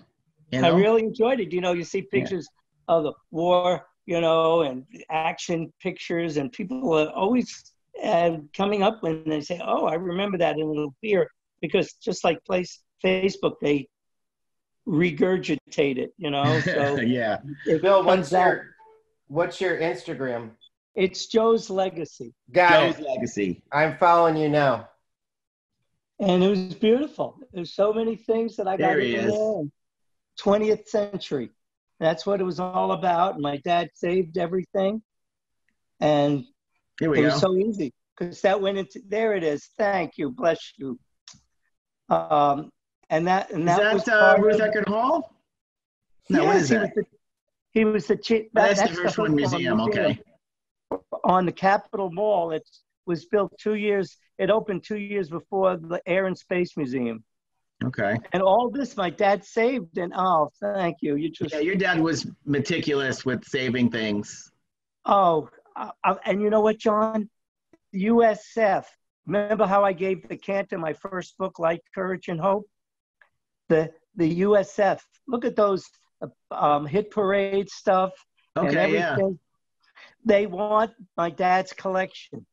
you I really enjoyed it. You know, you see pictures of the war, you know, and action pictures, and people are always uh, coming up when they say, "Oh, I remember that," and it'll appear because just like place Facebook, they regurgitate it. You know, so [LAUGHS] yeah it Bill, comes what's out. your what's your Instagram? It's Joe's legacy, Got joe's it. legacy I'm following you now. and it was beautiful. There's so many things that I got There he in is. there. 20th century. That's what it was all about. My dad saved everything, and here we it go was so easy because that went into there. It is. Thank you. Bless you. Um, and that and is that, was uh, ruth eckerd hall no what Yes, is he that was the, he was the chief. Oh, that's, the Hirshhorn Museum. Okay. On the Capitol Mall, it was built two years. It opened two years before the Air and Space Museum. Okay. And all this, my dad saved. And oh, thank you. You just Yeah, your dad was meticulous with saving things. Oh, uh, uh, and you know what, John? USF. Remember how I gave the Cantor my first book, Light, Courage, and Hope? The the USF. Look at those uh, um, hit parade stuff and Okay, yeah. They want my dad's collection.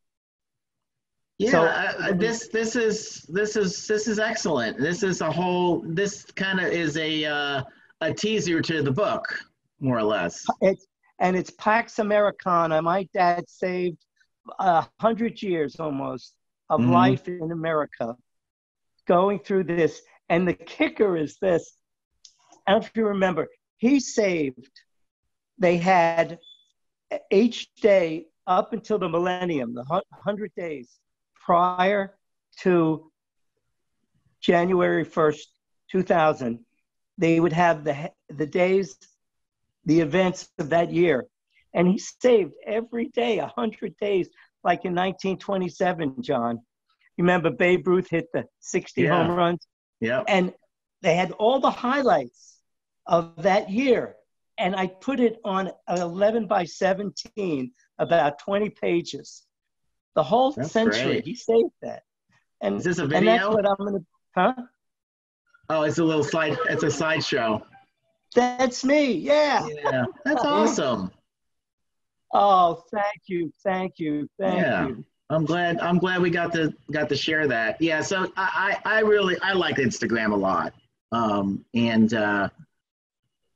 Yeah, So- uh, this this is this is this is excellent. This is a whole. This kind of is a uh, a teaser to the book, more or less. It's and it's Pax Americana. My dad saved a hundred years almost of Mhm. life in America, going through this. And the kicker is this: I don't know if you remember, he saved. They had each day up until the millennium, the hundred days prior to January first, two thousand. They would have the the days the events of that year. And he saved every day, 100 days, like in 1927, John. You remember Babe Ruth hit the 60 Yeah. home runs? Yep. And they had all the highlights of that year. And I put it on an 11 by 17, about 20 pages. The whole That's century, great. he saved that. And, Is this a video? and that's what I'm to, huh? Oh, it's a little slide. It's a slideshow. That's me, yeah. Yeah, that's [LAUGHS] awesome. Oh, thank you, thank you, thank Yeah. you. I'm glad. I'm glad we got to got to share that. Yeah. So I I, I really I like Instagram a lot. Um, and uh,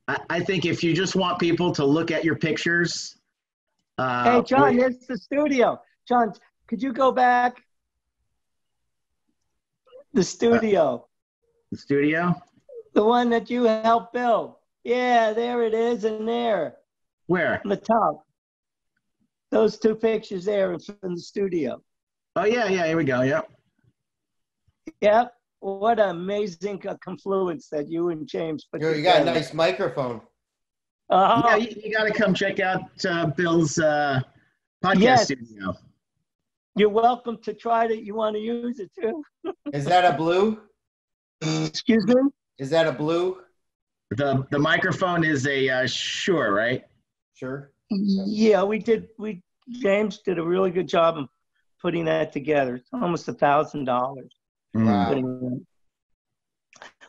I, I think if you just want people to look at your pictures. Uh, Hey, John, we- there's the studio. John, could you go back? The studio, the studio. the one that you helped build. Yeah, there it is, in there Where? on the top. Those two pictures there are from the studio. Oh yeah, yeah. Here we go. Yep. Yep. What an amazing confluence that you and James put You you got a nice microphone. Uh-huh. Yeah, you, you got to come check out uh, Bill's uh, podcast Yes. studio. You're welcome to try it. You want to use it too? Is that a blue? Excuse me? Is that a blue? The the microphone is a uh, Shure, right? Sure. Yeah, we did. We James did a really good job of putting that together. It's almost a thousand dollars. Wow.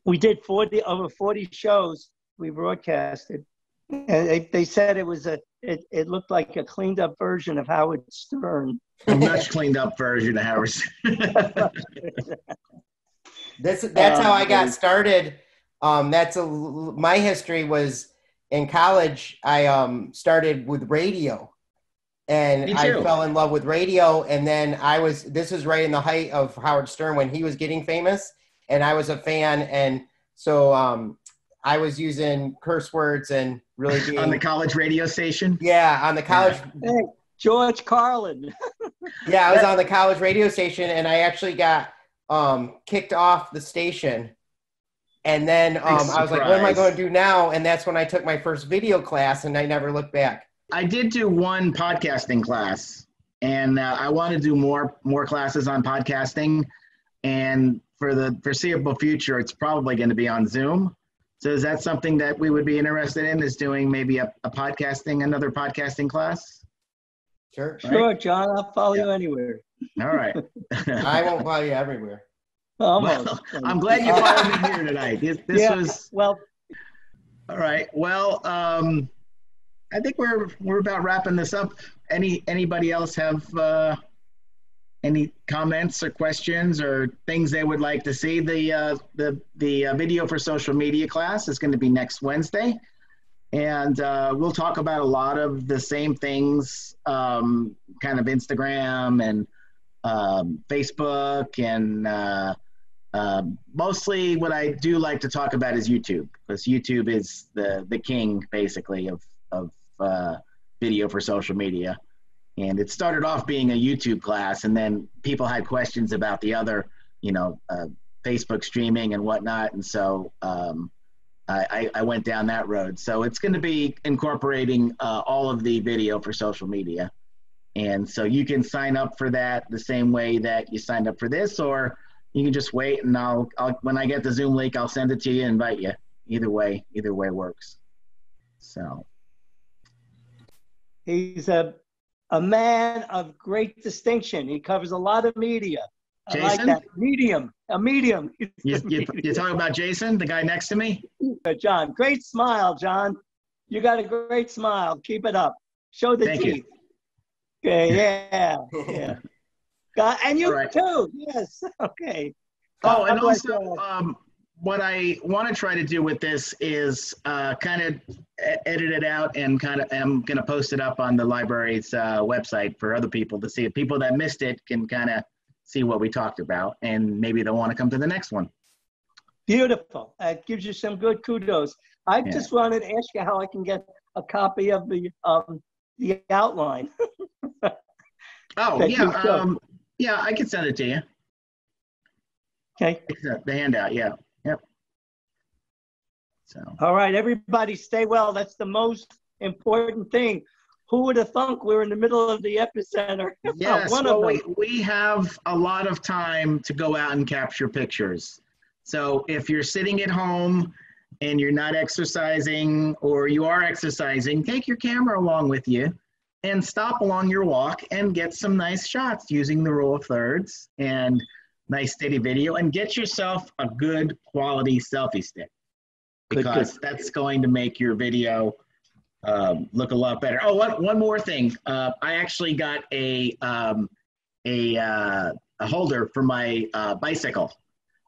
We did forty over forty shows we broadcasted, and they, they said it was a it, it looked like a cleaned up version of Howard Stern. A much cleaned up version of Howard. [LAUGHS] This that's how I Um, got started. Um, that's a my history was in college. I um started with radio, and I fell in love with radio. And then I was this was right in the height of Howard Stern when he was getting famous, and I was a fan. And so um, I was using curse words and really [LAUGHS] being on the college radio station. yeah on the college Hey, George Carlin. [LAUGHS] Yeah, I was on the college radio station, and I actually got um, kicked off the station. And then um, I was like, "What am I going to do now?" And that's when I took my first video class, and I never looked back. I did do one podcasting class, and uh, I want to do more more classes on podcasting. And for the foreseeable future, it's probably going to be on Zoom. So is that something that we would be interested in? Is doing maybe a, a podcasting, another podcasting class? Sure, Sure, John, I'll follow you anywhere. All right. [LAUGHS] I won't follow you everywhere. Almost. I'm glad you [LAUGHS] followed me here tonight. This, this Yeah. was Well, all right. Well, um, I think we're we're about wrapping this up. Any anybody else have uh, any comments or questions or things they would like to see? The uh, the the uh, video for social media class is going to be next Wednesday, and uh, we'll talk about a lot of the same things, um, kind of Instagram and um, Facebook and. Uh, um, mostly what I do like to talk about is YouTube because YouTube is the the king basically of of uh, video for social media, and it started off being a YouTube class, and then people had questions about the other, you know, uh, Facebook streaming and whatnot, and so um, I, I went down that road. So it's going to be incorporating uh, all of the video for social media, and so you can sign up for that the same way that you signed up for this, or you can just wait and I'll, I'll when I get the Zoom link, I'll send it to you, and invite you. Either way, either way works. So he's a a man of great distinction. He covers a lot of media. I like Jason? that. Medium, a medium. [LAUGHS] you, you, you're talking about Jason, the guy next to me? Uh, John, great smile, John. You got a great smile. Keep it up. Show the Thank you. teeth. Okay, yeah, yeah. [LAUGHS] God, and you right. too. Yes. [LAUGHS] Okay. Oh, and also, you. um, what I want to try to do with this is uh, kind of edit it out and kind of I'm going to post it up on the library's uh, website for other people to see. If people that missed it can kind of see what we talked about, and maybe they'll want to come to the next one. Beautiful. That gives you some good kudos. I Yeah. just wanted to ask you how I can get a copy of the um the outline. [LAUGHS] Oh, yeah, um, yeah, I can send it to you. Okay. It's, The handout, yeah, yep. So, All right, everybody, stay well. That's the most important thing. Who would have thunk we were in the middle of the epicenter? [LAUGHS] yes, One well, of we, we have a lot of time to go out and capture pictures. So if you're sitting at home and you're not exercising or you are exercising, take your camera along with you and stop along your walk and get some nice shots using the rule of thirds and nice steady video and get yourself a good quality selfie stick Good, good. because that's going to make your video um, look a lot better. Oh, one, one more thing. Uh, I actually got a um, a, uh, a holder for my uh, bicycle.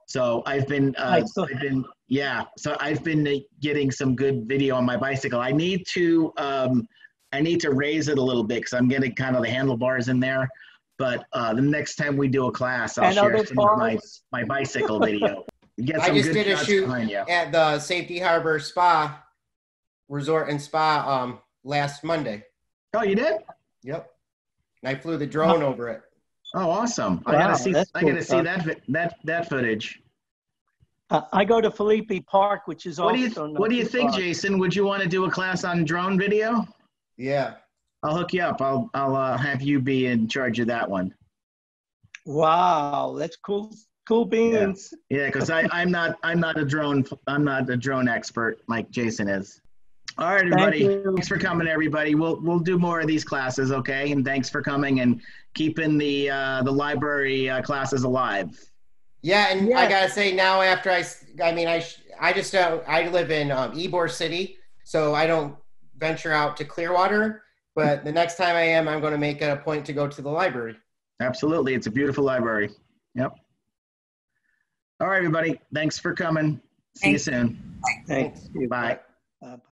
So I've been uh, I saw- I've been yeah. So I've been uh, getting some good video on my bicycle. I need to um, I need to raise it a little bit because I'm getting kind of the handlebars in there. But uh, the next time we do a class, I'll And share other some of my my bicycle video. [LAUGHS] Get I just good did a shoot at the Safety Harbor Spa Resort and Spa um, last Monday. Oh, you did? Yep. And I flew the drone over it. Oh, awesome! I gotta see. that's I gotta cool see that that that footage. Uh, I go to Philippe Park, which is What do you also What do you think, far. Jason? Would you want to do a class on drone video? Yeah. I'll hook you up. I'll I'll uh, have you be in charge of that one. Wow, that's cool. Cool beans. Yeah, because I I'm not I'm not a drone I'm not a drone expert like Jason is. All right, everybody. you. Thanks for coming, everybody. We'll we'll do more of these classes, okay? And thanks for coming and keeping the uh, the library uh, classes alive. Yeah, and Yeah. I gotta say now after I, I mean I, I just uh, I live in um, Ybor City, so I don't venture out to Clearwater. But the next time I am, I'm going to make it a point to go to the library. Absolutely, it's a beautiful library. Yep. All right, everybody. Thanks for coming. See you Thanks. soon. Thanks. Bye. Uh,